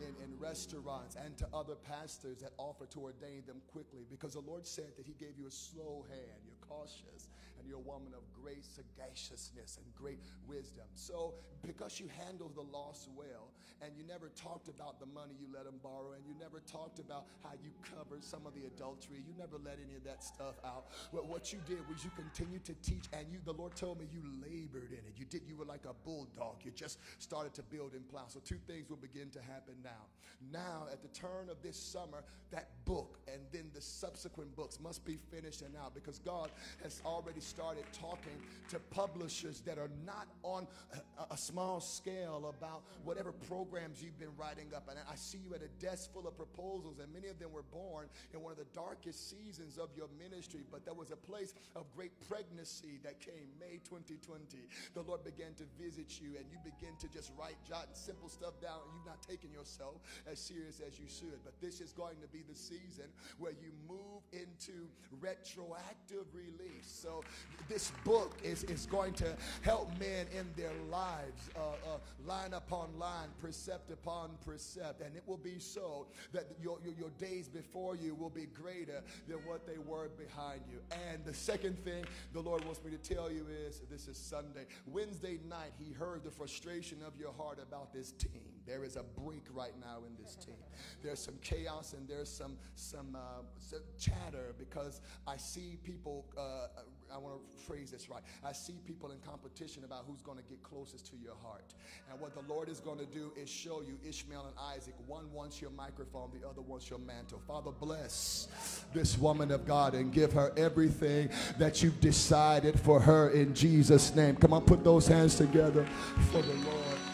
In, in, restaurants and to other pastors that offer to ordain them quickly because the Lord said that He gave you a slow hand. You're cautious and you're a woman of great sagaciousness and great wisdom. So, because you handled the loss well, and you never talked about the money you let them borrow, and you never talked about how you covered some of the adultery, you never let any of that stuff out. But what you did was you continued to teach, and you, the Lord told me you labored in it. You did, you were like a bulldog. You just started to build and plow. So, two things will begin to happen now. Now, at the turn of this summer, that book and then the subsequent books must be finished and out because God has already started talking to publishers that are not on a, a small scale about whatever programs you've been writing up. And I see you at a desk full of proposals, and many of them were born in one of the darkest seasons of your ministry. But there was a place of great pregnancy that came May 2020. The Lord began to visit you, and you begin to just write, jotting simple stuff down, and you've not taken yourself as serious as you should. But this is going to be the season where you move into retroactive release. So this book is, is going to help men in their lives, uh, uh, line upon line, precept upon precept. And it will be so that your, your, your days before you will be greater than what they were behind you. And the second thing the Lord wants me to tell you is this is Sunday. Wednesday night, He heard the frustration of your heart about this team. There is a break right now in this team. There's some chaos and there's some some, uh, some chatter because I see people. Uh, I want to phrase this right. I see people in competition about who's going to get closest to your heart. And what the Lord is going to do is show you Ishmael and Isaac. One wants your microphone, the other wants your mantle. Father, bless this woman of God and give her everything that you've decided for her in Jesus' name. Come on, put those hands together for the Lord.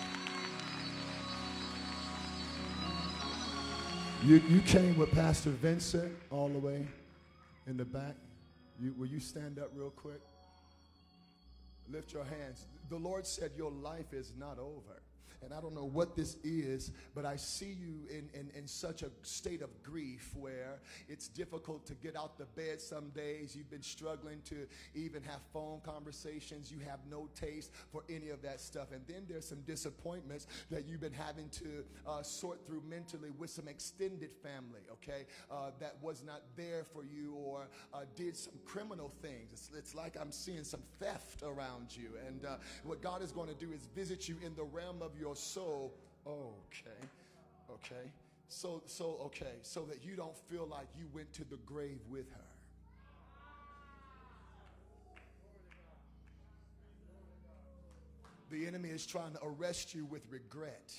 You, you came with Pastor Vincent all the way in the back. You, will you stand up real quick? Lift your hands. The Lord said, Your life is not over. And I don't know what this is, but I see you in, in, in such a state of grief where it's difficult to get out the bed some days. You've been struggling to even have phone conversations. You have no taste for any of that stuff. And then there's some disappointments that you've been having to uh, sort through mentally with some extended family, okay, uh, that was not there for you or uh, did some criminal things. It's, it's, like I'm seeing some theft around you. And uh, what God is going to do is visit you in the realm of your soul. Okay, okay. So, so, okay, so that you don't feel like you went to the grave with her. The enemy is trying to arrest you with regret.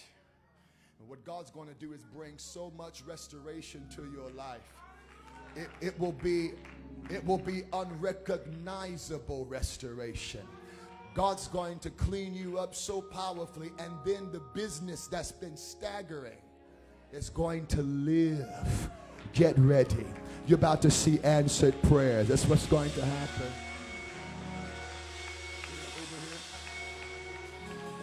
And what God's going to do is bring so much restoration to your life. It, it will be it will be unrecognizable restoration. God's going to clean you up so powerfully, and then the business that's been staggering is going to live. Get ready. You're about to see answered prayers. That's what's going to happen.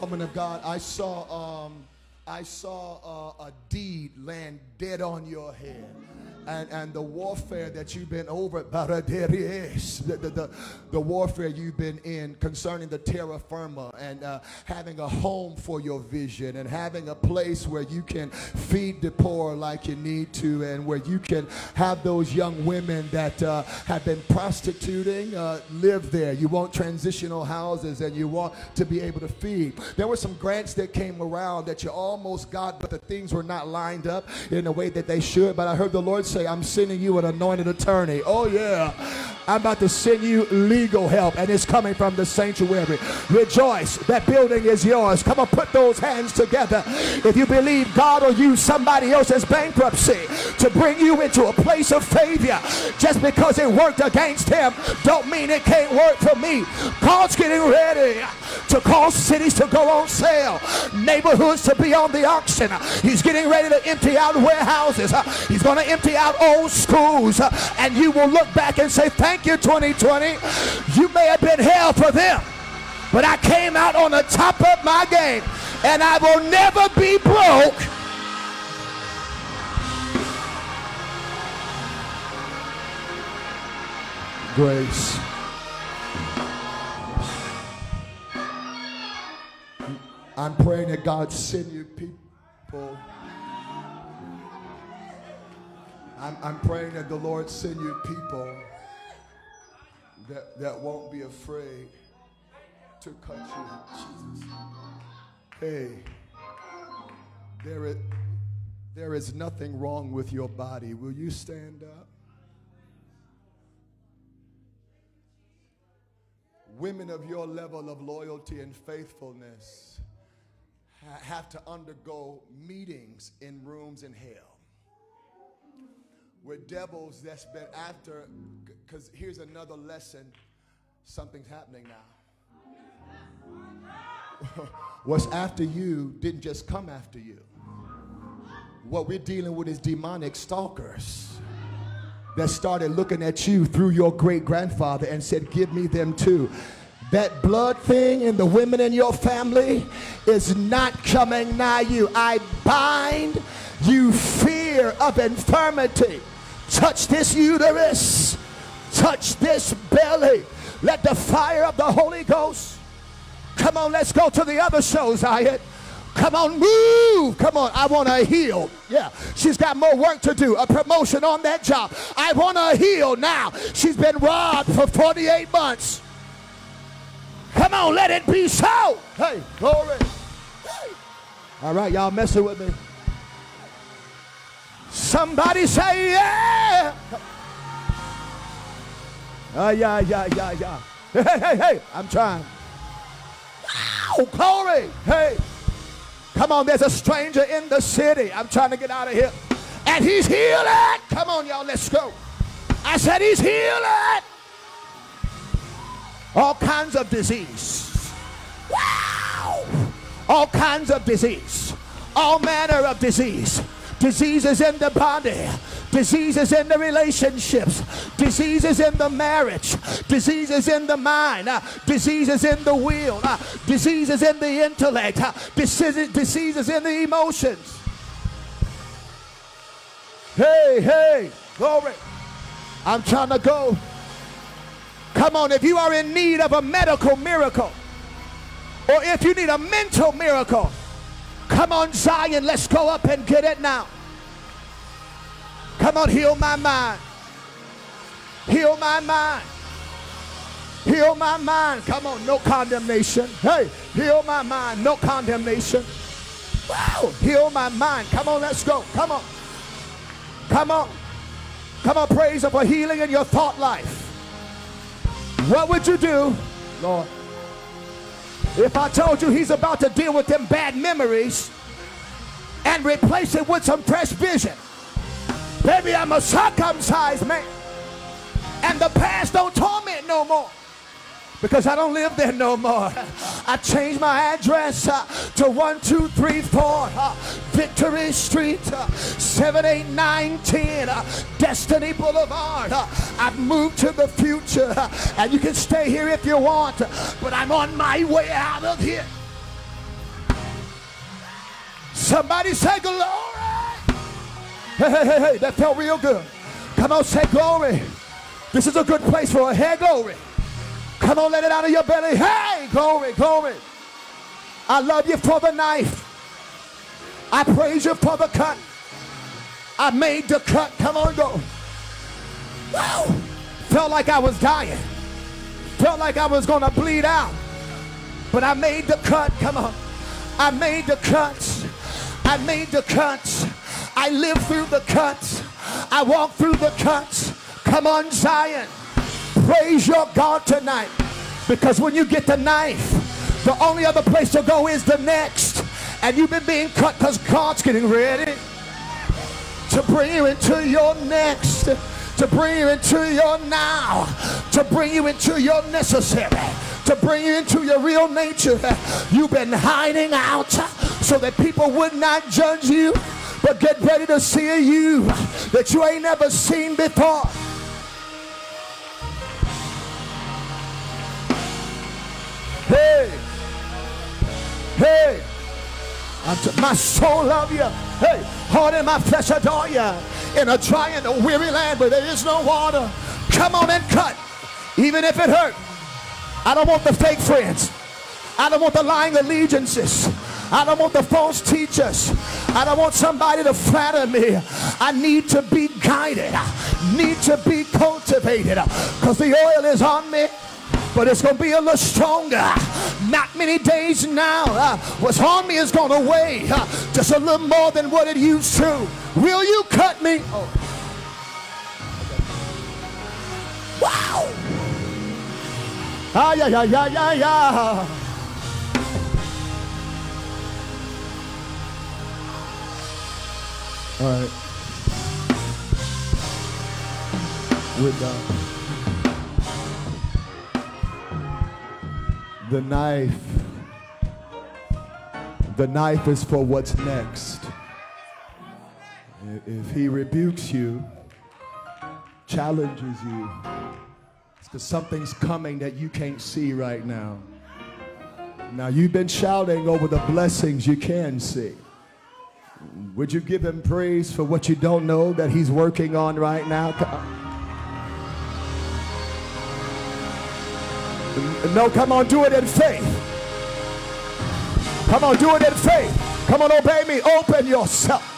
Woman of God, I saw um, I saw uh, a deed land dead on your head and, and the warfare that you've been over, the, the, the, the warfare you've been in concerning the terra firma and uh, having a home for your vision and having a place where you can feed the poor like you need to and where you can have those young women that uh, have been prostituting uh, live there. You want transitional houses and you want to be able to feed. There were some grants that came around that you almost got, but the things were not lined up in the way that they should. But I heard the Lord say, I'm sending you an anointed attorney. Oh, yeah. I'm about to send you legal help, and it's coming from the sanctuary. Rejoice, that building is yours. Come on, put those hands together. If you believe God will use somebody else's bankruptcy to bring you into a place of failure, just because it worked against him, don't mean it can't work for me. God's getting ready to cause cities to go on sale, neighborhoods to be on the auction. He's getting ready to empty out warehouses. He's going to empty out old schools, and you will look back and say, Thank you, 2020. You may have been hell for them, but I came out on the top of my game, and I will never be broke. Grace. I'm praying that God send you people. I'm, I'm praying that the Lord send you people that, that won't be afraid to cut you. Jesus. Hey, there is, there is nothing wrong with your body. Will you stand up? Women of your level of loyalty and faithfulness have to undergo meetings in rooms in hell with devils that's been after, because here's another lesson something's happening now. What's after you didn't just come after you. What we're dealing with is demonic stalkers that started looking at you through your great grandfather and said, Give me them too. That blood thing in the women in your family is not coming nigh you. I bind you fear of infirmity. Touch this uterus, touch this belly. Let the fire of the Holy Ghost. Come on, let's go to the other show, Zion. Come on, move. Come on, I want to heal. Yeah, she's got more work to do. A promotion on that job. I want to heal now. She's been robbed for 48 months. Come on, let it be so. Hey, glory. Hey. All right, y'all messing with me. Somebody say, yeah. Ah, uh, yeah, yeah, yeah, yeah. Hey, hey, hey, hey. I'm trying. Wow, glory. Hey. Come on, there's a stranger in the city. I'm trying to get out of here. And he's healing. Come on, y'all, let's go. I said he's healing. All kinds of disease. Wow. All kinds of disease. All manner of disease. Diseases in the body diseases in the relationships, diseases in the marriage, diseases in the mind, uh, diseases in the will, uh, diseases in the intellect, uh, diseases, diseases in the emotions. Hey, hey, glory. I'm trying to go. Come on, if you are in need of a medical miracle, or if you need a mental miracle, come on, Zion, let's go up and get it now. Come on, heal my mind. Heal my mind. Heal my mind. Come on, no condemnation. Hey, heal my mind. No condemnation. Wow, heal my mind. Come on, let's go. Come on. Come on. Come on, praise Him for healing in your thought life. What would you do, Lord, if I told you He's about to deal with them bad memories and replace it with some fresh vision? Baby, I'm a circumcised man. And the past don't torment no more. Because I don't live there no more. I changed my address uh, to 1234 uh, Victory Street, uh, 78910 uh, Destiny Boulevard. Uh, I've moved to the future. Uh, and you can stay here if you want. But I'm on my way out of here. Somebody say glory. Hey, hey, hey, hey, that felt real good. Come on, say glory. This is a good place for a hey, glory. Come on, let it out of your belly. Hey, glory, glory. I love you for the knife. I praise you for the cut. I made the cut. Come on, go. Wow. Felt like I was dying. Felt like I was going to bleed out. But I made the cut. Come on. I made the cuts. I made the cuts. I live through the cuts. I walk through the cuts. Come on, Zion. Praise your God tonight. Because when you get the knife, the only other place to go is the next. And you've been being cut because God's getting ready to bring you into your next, to bring you into your now, to bring you into your necessary, to bring you into your real nature. You've been hiding out so that people would not judge you. But get ready to see a you that you ain't never seen before. Hey, hey, my soul love you. Hey, heart and my flesh adore you. In a dry and a weary land where there is no water, come on and cut, even if it hurt. I don't want the fake friends. I don't want the lying allegiances. I don't want the false teachers. I don't want somebody to flatter me. I need to be guided. I need to be cultivated because the oil is on me. But it's going to be a little stronger. Not many days now. Uh, what's on me is going to weigh uh, just a little more than what it used to. Will you cut me? Oh. Wow. Ah, yeah, yeah, yeah, yeah, yeah. All right. We're done. The knife. The knife is for what's next. If he rebukes you, challenges you, it's because something's coming that you can't see right now. Now, you've been shouting over the blessings you can see. Would you give him praise for what you don't know that he's working on right now? No, come on, do it in faith. Come on, do it in faith. Come on, obey me. Open yourself.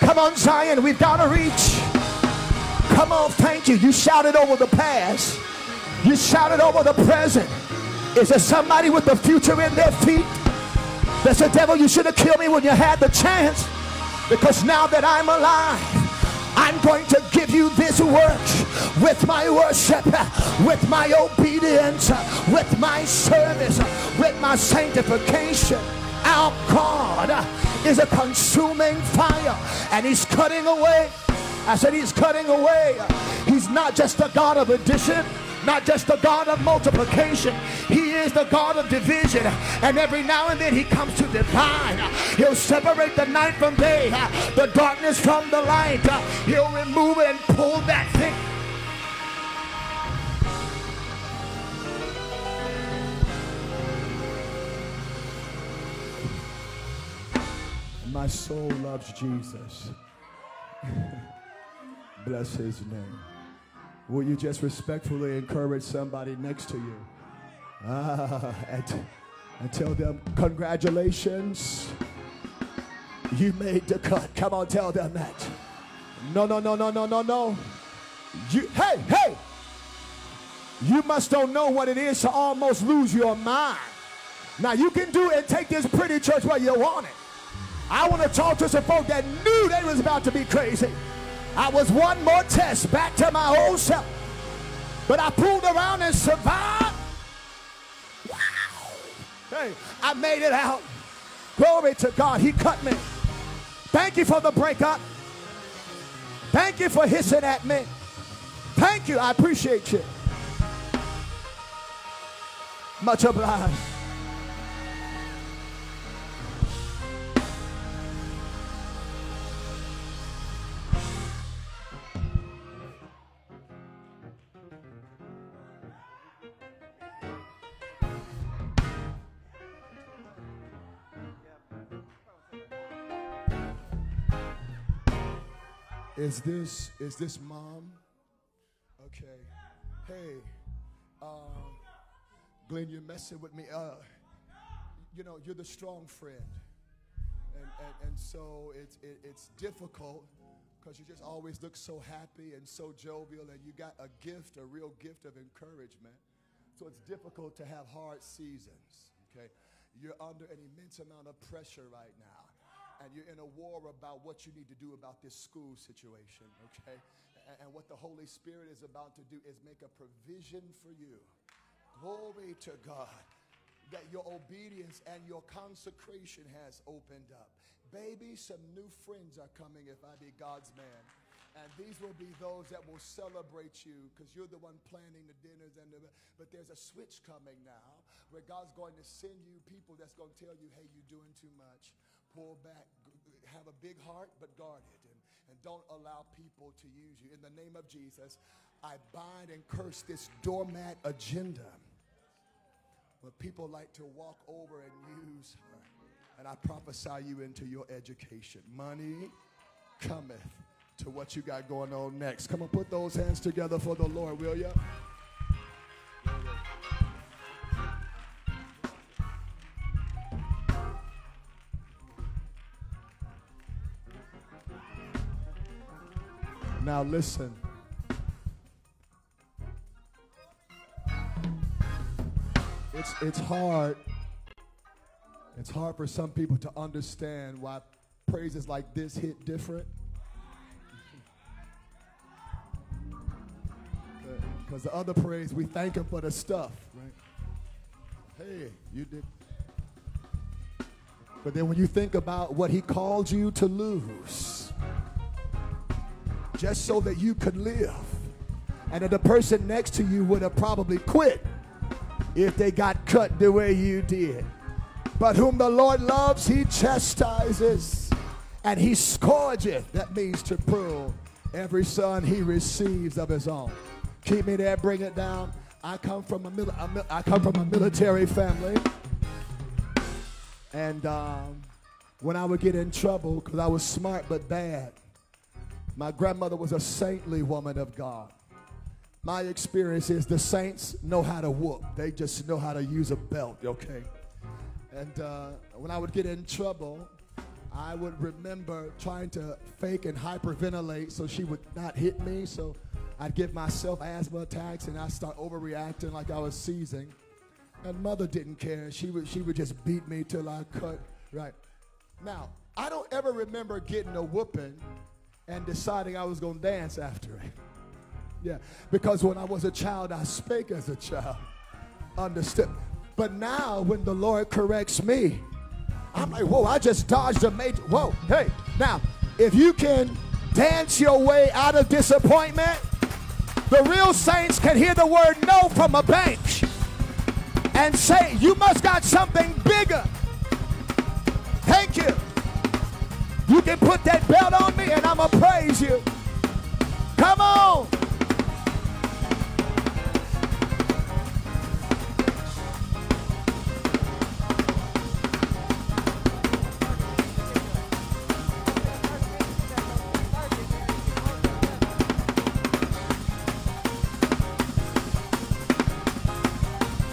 Come on, Zion, we've got to reach. Come on, thank you. You shouted over the past. You shouted over the present. Is there somebody with the future in their feet? That's the devil, you should have killed me when you had the chance. Because now that I'm alive, I'm going to give you this work with my worship, with my obedience, with my service, with my sanctification. Our God is a consuming fire, and He's cutting away. I said, He's cutting away. He's not just a God of addition not just the God of multiplication, He is the God of division. And every now and then He comes to divide. He'll separate the night from day, the darkness from the light. He'll remove and pull that thing. My soul loves Jesus. Bless his name. Will you just respectfully encourage somebody next to you? Ah, and, and tell them, congratulations. You made the cut. Come on, tell them that. No, no, no, no, no, no, no. You, hey, hey. You must don't know what it is to almost lose your mind. Now you can do it and take this pretty church where you want it. I want to talk to some folk that knew they was about to be crazy. I was one more test back to my old self. But I pulled around and survived. Hey, I made it out. Glory to God. He cut me. Thank you for the breakup. Thank you for hissing at me. Thank you. I appreciate you. Much obliged. Is this is this mom? Okay. Hey, um, Glenn, you're messing with me. Uh, you know, you're the strong friend, and and, and so it's it, it's difficult because you just always look so happy and so jovial, and you got a gift, a real gift of encouragement. So it's difficult to have hard seasons. Okay, you're under an immense amount of pressure right now and you're in a war about what you need to do about this school situation, okay? And, what the Holy Spirit is about to do is make a provision for you. Glory to God that your obedience and your consecration has opened up. Baby, some new friends are coming if I be God's man. And these will be those that will celebrate you because you're the one planning the dinners and the, but there's a switch coming now where God's going to send you people that's going to tell you, hey, you're doing too much pull back, have a big heart, but guard it. And, and don't allow people to use you. In the name of Jesus, I bind and curse this doormat agenda where people like to walk over and use her. And I prophesy you into your education. Money cometh to what you got going on next. Come on, put those hands together for the Lord, will you? Now listen. It's, it's hard. It's hard for some people to understand why praises like this hit different. Because the other praise, we thank him for the stuff, right? Hey, you did. But then when you think about what he called you to lose, just so that you could live. And that the person next to you would have probably quit if they got cut the way you did. But whom the Lord loves, he chastises and he scourgeth. That means to prune every son he receives of his own. Keep me there, bring it down. I come from a, I come from a military family. And um, when I would get in trouble, because I was smart but bad, my grandmother was a saintly woman of God. My experience is the saints know how to whoop. They just know how to use a belt, okay? And uh, when I would get in trouble, I would remember trying to fake and hyperventilate so she would not hit me. So I'd give myself asthma attacks and I'd start overreacting like I was seizing. And mother didn't care. She would, she would just beat me till I cut. Right. Now, I don't ever remember getting a whooping and deciding I was going to dance after it. Yeah, because when I was a child, I spake as a child. Understood. But now, when the Lord corrects me, I'm like, whoa, I just dodged a major. Whoa, hey. Now, if you can dance your way out of disappointment, the real saints can hear the word no from a bench and say, You must got something bigger. Thank you. You can put that belt on me and I'm going to praise you. Come on.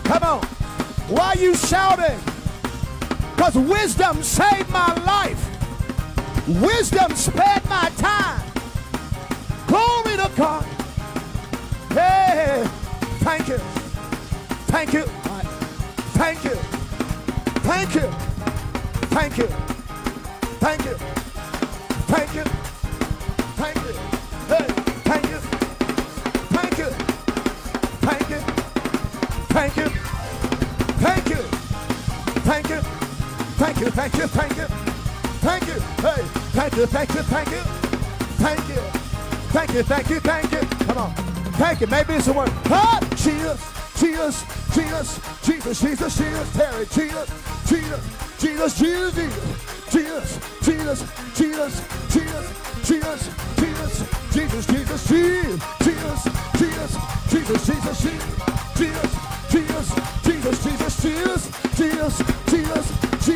Come on. Why you shouting? Because wisdom saved my life. Wisdom spared my time. Glory to God. Hey, thank you. Thank you. Thank you. Thank you. Thank you. Thank you. Thank you. Thank you. Hey, thank you. Thank you. Thank you. Thank you. Thank you. Thank you. Thank you. Thank you. Thank you. Thank you. Hey, thank you, thank you, thank you. Thank you. Thank you, thank you, thank you. Come on. Thank you. Maybe it's the word. Huh? Jesus. Jesus. Jesus. Jesus, Jesus, Jesus. Terry, Jesus. Jesus. Jesus, Jesus. Jesus. Jesus. Jesus. Jesus. Jesus. Jesus. Jesus. Jesus, Jesus, Jesus. Cheers. Cheers. Jesus, Jesus, cheers. Cheers. Cheers. Jesus, Jesus, cheers. Cheers. Cheers.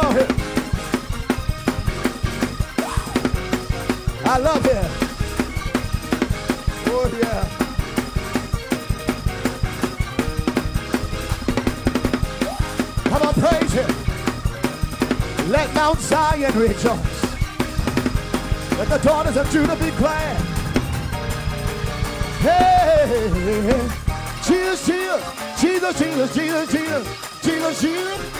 on here. I love him. Oh, yeah. Come on, praise him. Let Mount Zion rejoice. Let the daughters of Judah be glad. Hey, Jesus, Jesus, Jesus, Jesus, Jesus, Jesus, Jesus,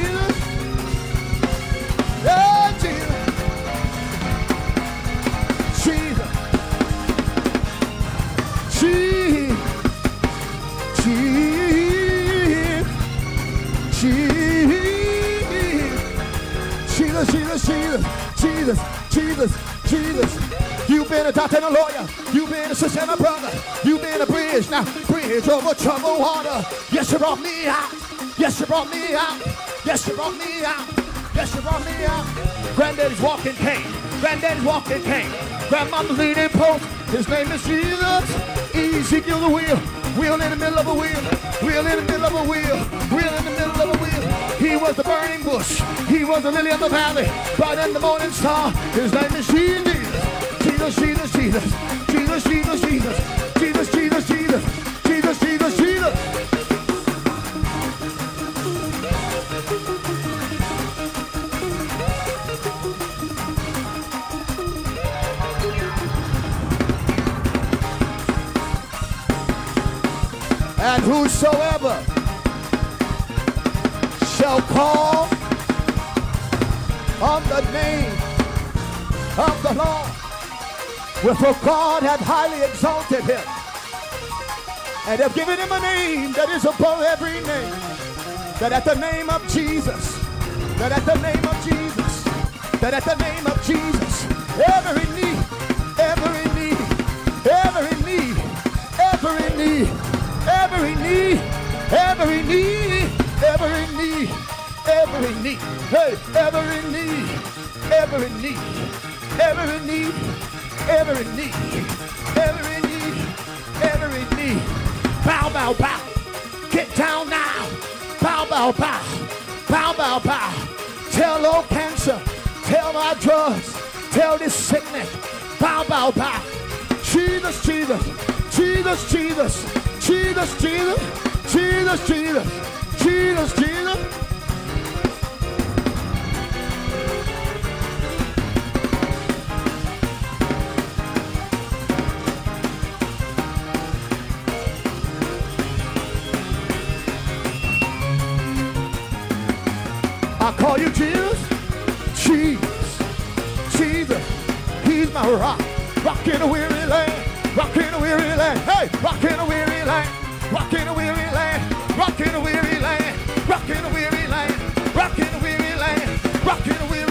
over troubled water. Yes, you brought me out. Yes, you brought me out. Yes, you brought me out. Yes, you brought me out. Granddaddy's walking cane. Granddaddy's walking cane. Grandmama's leaning post. His name is Jesus. Ezekiel the wheel. Wheel in the middle of a wheel. Wheel in the middle of a wheel. Wheel in the middle of a wheel. He was the burning bush. He was the lily of the valley. Bright in the morning star. His name is Jesus, Jesus. Jesus, Jesus, Jesus. Jesus, Jesus, whosoever shall call on the name of the Lord, wherefore God hath highly exalted him, and have given him a name that is above every name, that at the name of Jesus, that at the name of Jesus, that at the name of Jesus, every knee, every knee, every knee, every knee, hey, every knee, every knee, every knee, every knee, every knee, every knee, bow, bow, bow, get down now, bow, bow, bow, bow, bow, bow, tell old cancer, tell my drugs, tell this sickness, bow, bow, bow, Jesus, Jesus, Jesus, Jesus, Jesus, Jesus, Jesus, Jesus, Jesus, Jesus. I call you Jesus, Jesus, Jesus. He's my rock, rock in a weary land, rock in a weary land. Hey, rock in a weary land, rock in a weary land, rock in a weary land, rock in a weary land, rock in a weary land, rock in a weary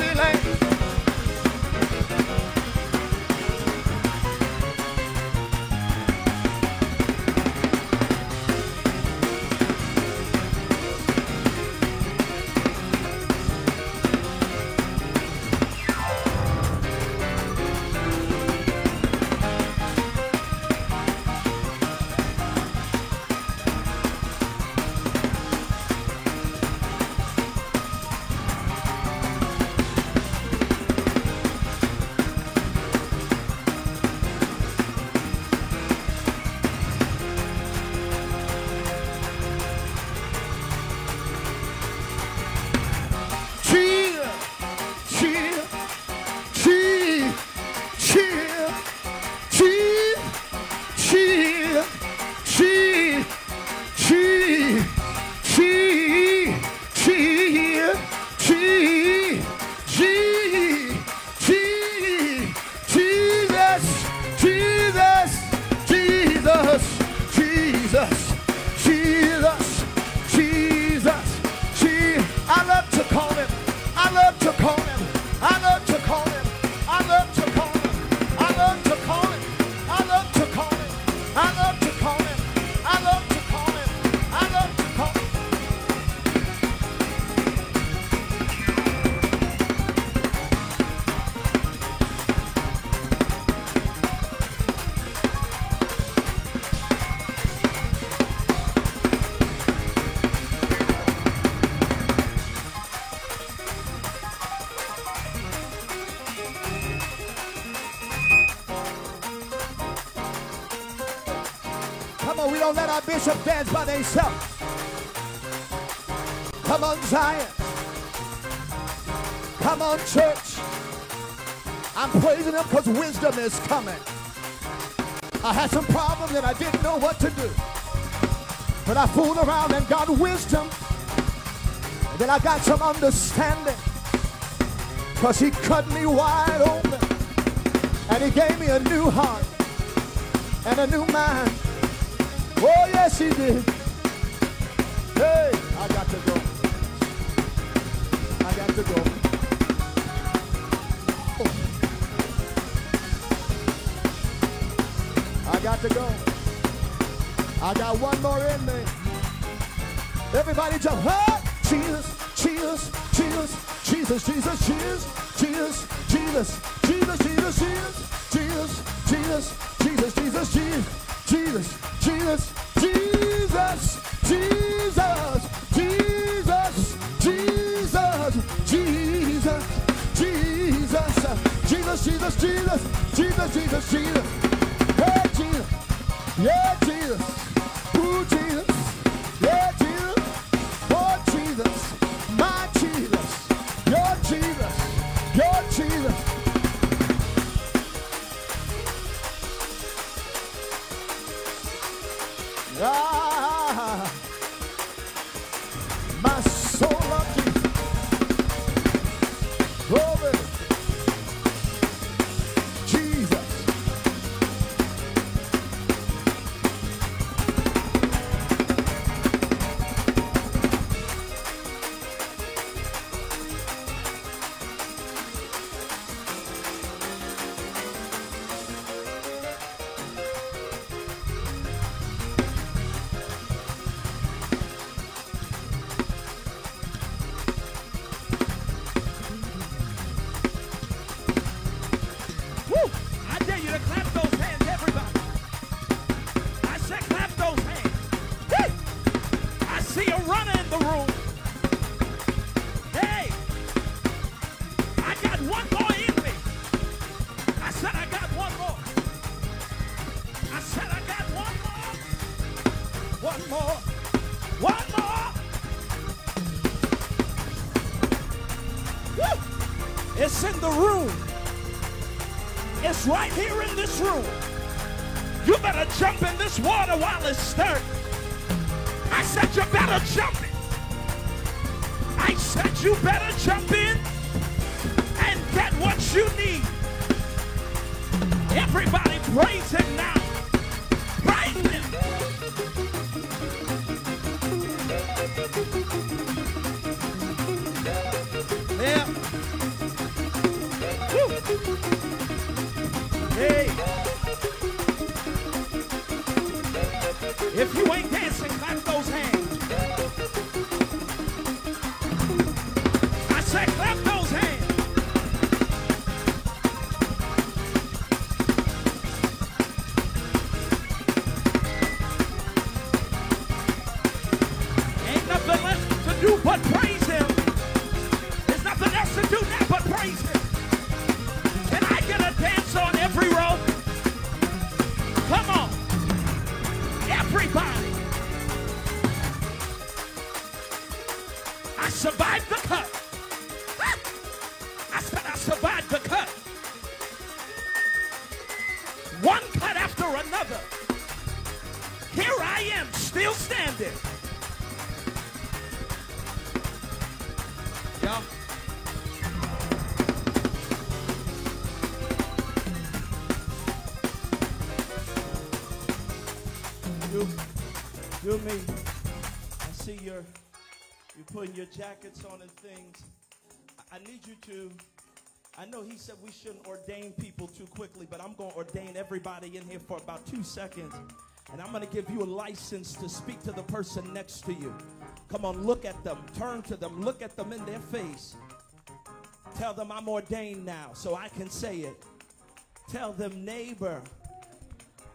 dance by themselves. Come on, Zion. Come on, church. I'm praising him because wisdom is coming. I had some problems and I didn't know what to do. But I fooled around and got wisdom. And then I got some understanding. Because he cut me wide open. And he gave me a new heart and a new mind. Oh, yes, he did. Hey, I got to go. I got to go. Oh. I got to go. I got one more in me. Everybody jump. Hey! It's right here in this room. You better jump in this water while it's stirred. I said you better jump in. I said you better jump in and get what you need. Everybody praise him now. Praise him. Ei! Jackets on and things. I, need you to. I know he said we shouldn't ordain people too quickly, but I'm going to ordain everybody in here for about two seconds. And I'm going to give you a license to speak to the person next to you. Come on, look at them, turn to them, look at them in their face. Tell them I'm ordained now so I can say it. Tell them, neighbor,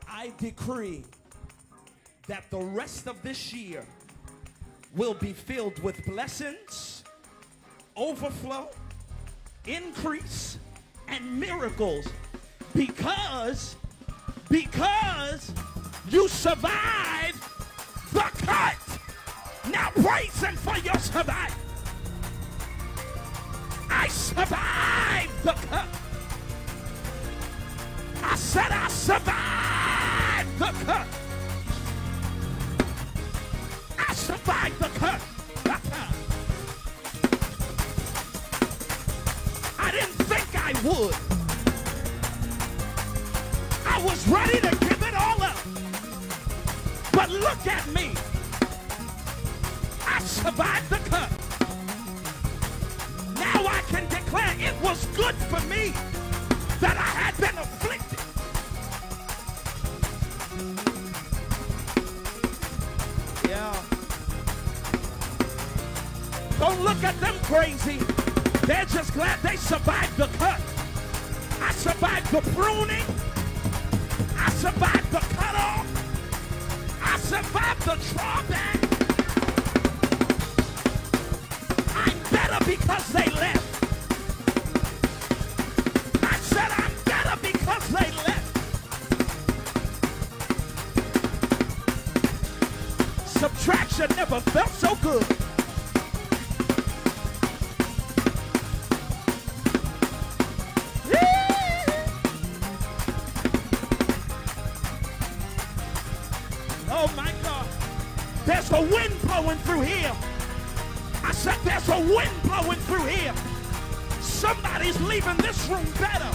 I decree that the rest of this year will be filled with blessings, overflow, increase, and miracles because, because You survived the cut. Now praise him for your survival. I survived the cut. I said I survived the cut. I survived the cut. I didn't think I would. I was ready to give it all up. But look at me. I survived the cut. Now I can declare it was good for me that I had been afflicted. Yeah. Don't look at them crazy. They're just glad they survived the cut. I survived the pruning. I survived the cutoff. I survived the drawback. I'm better because they left. I said I'm better because they left. Subtraction never felt so good. Better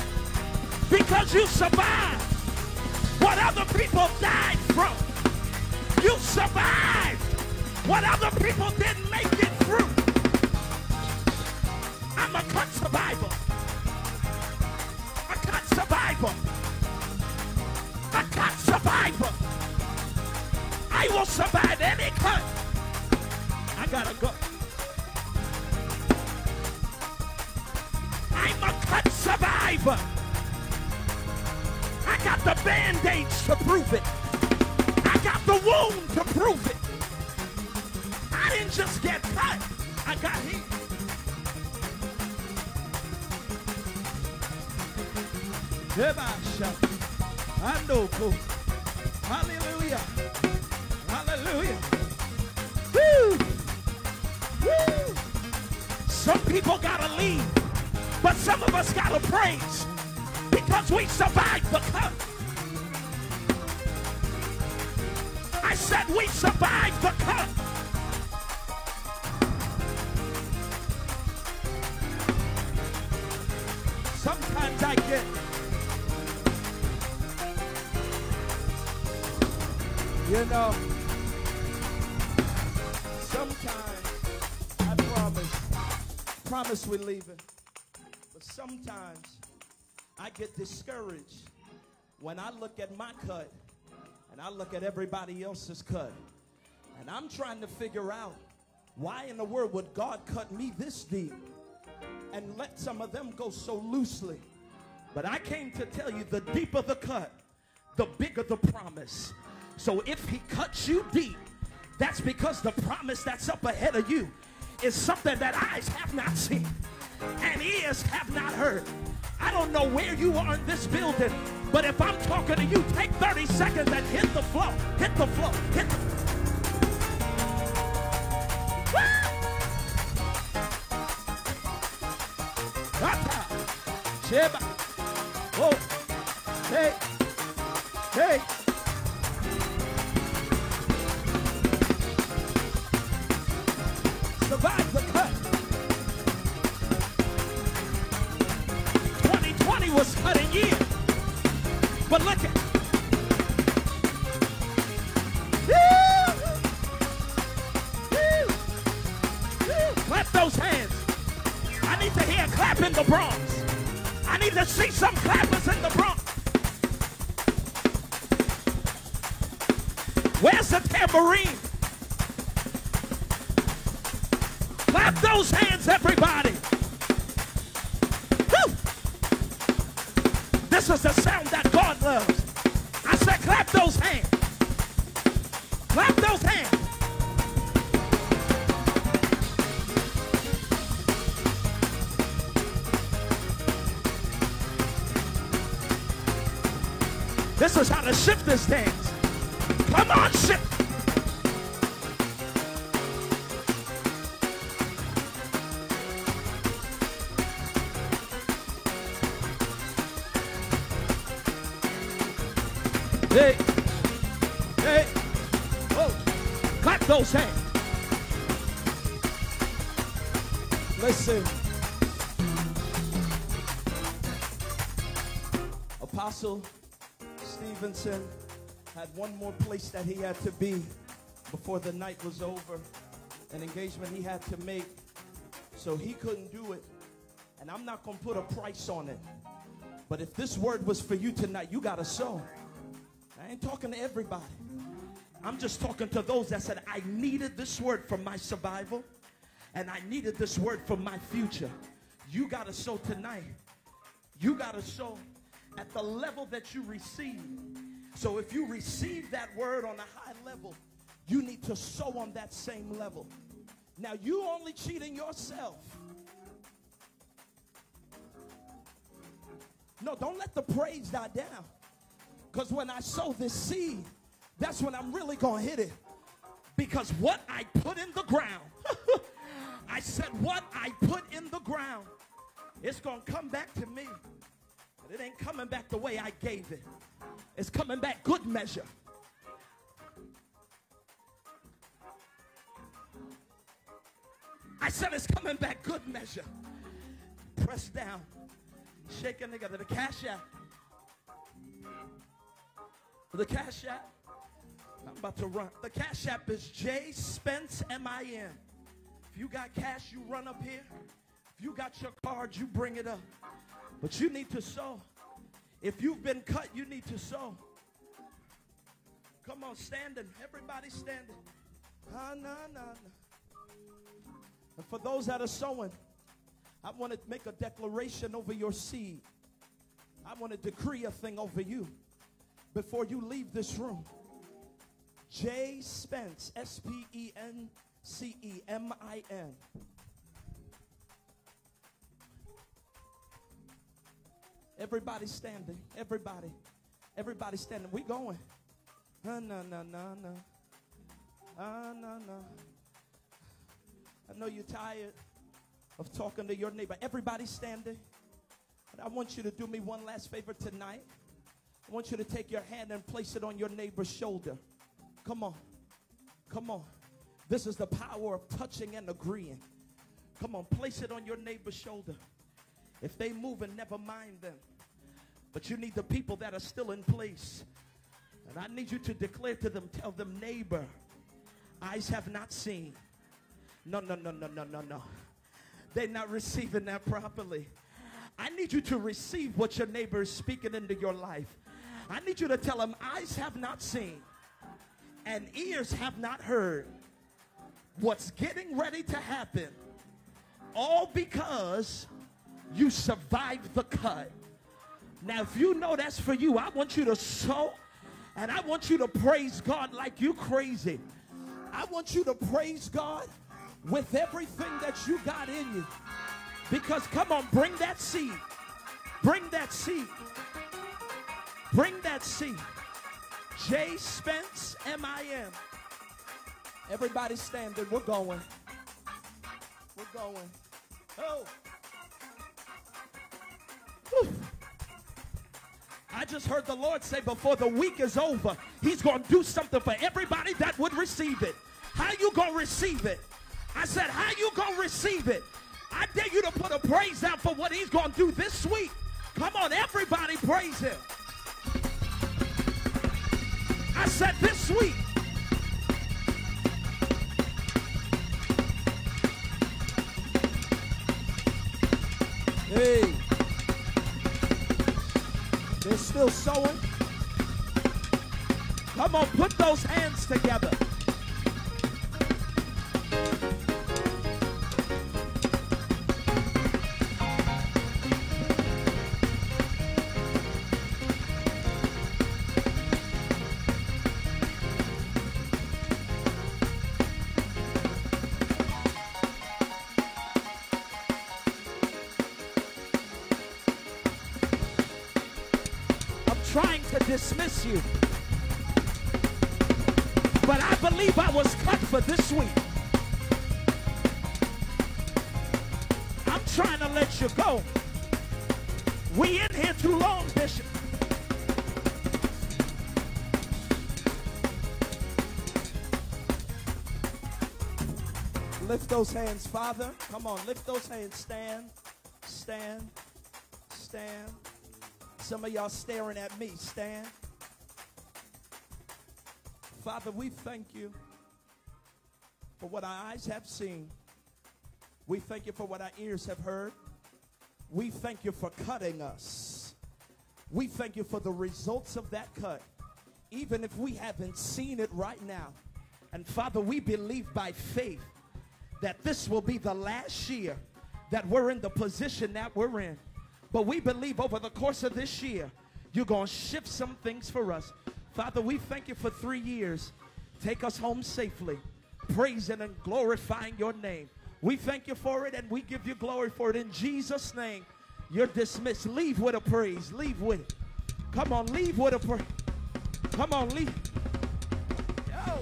because you survived what other people died from. You survived what other people didn't Ebasha. Andoko. Hallelujah. Hallelujah. Woo! Woo! Some people gotta leave, but some of us gotta praise because we survived the cut. I said we survived the cut. Know, sometimes I promise, promise we're leaving, but sometimes I get discouraged when I look at my cut and I look at everybody else's cut, and I'm trying to figure out why in the world would God cut me this deep and let some of them go so loosely. But I came to tell you the deeper the cut, the bigger the promise. So if he cuts you deep, that's because the promise that's up ahead of you is something that eyes have not seen and ears have not heard. I don't know where you are in this building, but if I'm talking to you, take 30 seconds and hit the floor. Hit the floor. Hit the. Sheba. Oh. Hey. Hey. Survive the cut. 2020 was cutting year. But look at! Clap those hands. I need to hear a clap in the Bronx. I need to see some clappers in the Bronx. Where's the tambourine? This is how the shifters dance. Come on, sit. That he had to be before the night was over, an engagement he had to make. So he couldn't do it. And I'm not going to put a price on it. But if this word was for you tonight, you got to sow. I ain't talking to everybody. I'm just talking to those that said, I needed this word for my survival and I needed this word for my future. You got to sow tonight. You got to sow at the level that you receive. So if you receive that word on a high level, you need to sow on that same level. Now, you only cheating yourself. No, don't let the praise die down. Because when I sow this seed, that's when I'm really going to hit it. Because what I put in the ground, I said, what I put in the ground, it's going to come back to me. But it ain't coming back the way I gave it, it's coming back good measure. I said it's coming back good measure. Press down, shaking together. The cash app the Cash App, I'm about to run. The Cash App is J Spence M-I-N. If you got cash, you run up here. If you got your card, you bring it up. But you need to sow. If you've been cut, you need to sow. Come on, standing. Everybody standing. Ah, nah, nah, nah. And for those that are sowing, I want to make a declaration over your seed. I want to decree a thing over you before you leave this room. J. Spence, S P E N C E M I N. Everybody standing. Everybody. Everybody standing. We going. Uh, no, no, no, no. Uh, no, no. I know you're tired of talking to your neighbor. Everybody standing. But I want you to do me one last favor tonight. I want you to take your hand and place it on your neighbor's shoulder. Come on. Come on. This is the power of touching and agreeing. Come on, place it on your neighbor's shoulder. If they move and never mind them. But you need the people that are still in place. And I need you to declare to them, tell them, neighbor, eyes have not seen. No, no, no, no, no, no, no. They're not receiving that properly. I need you to receive what your neighbor is speaking into your life. I need you to tell them, eyes have not seen and ears have not heard what's getting ready to happen. All because you survived the cut. Now, if you know that's for you, I want you to sow and I want you to praise God like you crazy. I want you to praise God with everything that you got in you. Because come on, bring that seed. Bring that seed. Bring that seed. J Spence, M I N. Everybody standing. We're going. We're going. Oh. Whew. I just heard the Lord say before the week is over, He's going to do something for everybody that would receive it. How you going to receive it? I said, how you going to receive it? I dare you to put a praise out for what He's going to do this week. Come on, everybody praise Him. I said this week. Hey. They're still sowing. Come on, put those hands together. For this week. I'm trying to let you go. We in here too long, Bishop. Lift those hands, Father. Come on, lift those hands. Stand, stand, stand. Some of y'all staring at me. Stand. Father, we thank you for what our eyes have seen. We thank you for what our ears have heard. We thank you for cutting us. We thank you for the results of that cut, even if we haven't seen it right now. And Father, we believe by faith that this will be the last year that we're in the position that we're in. But we believe over the course of this year, you're going to shift some things for us. Father, we thank you for three years. Take us home safely, praising and glorifying your name. We thank you for it and we give you glory for it in Jesus' name. You're dismissed. Leave with a praise. Leave with it. Come on, leave with a praise. Come on, leave. Yo.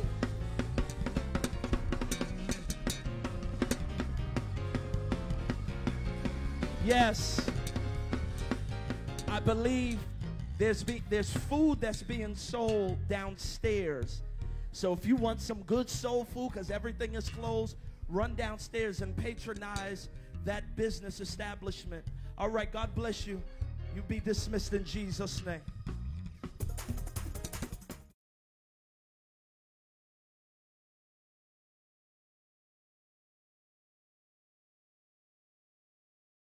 Yes. I believe there's be, there's food that's being sold downstairs. So if you want some good soul food because everything is closed, run downstairs and patronize that business establishment. All right, God bless you. You be dismissed in Jesus' name.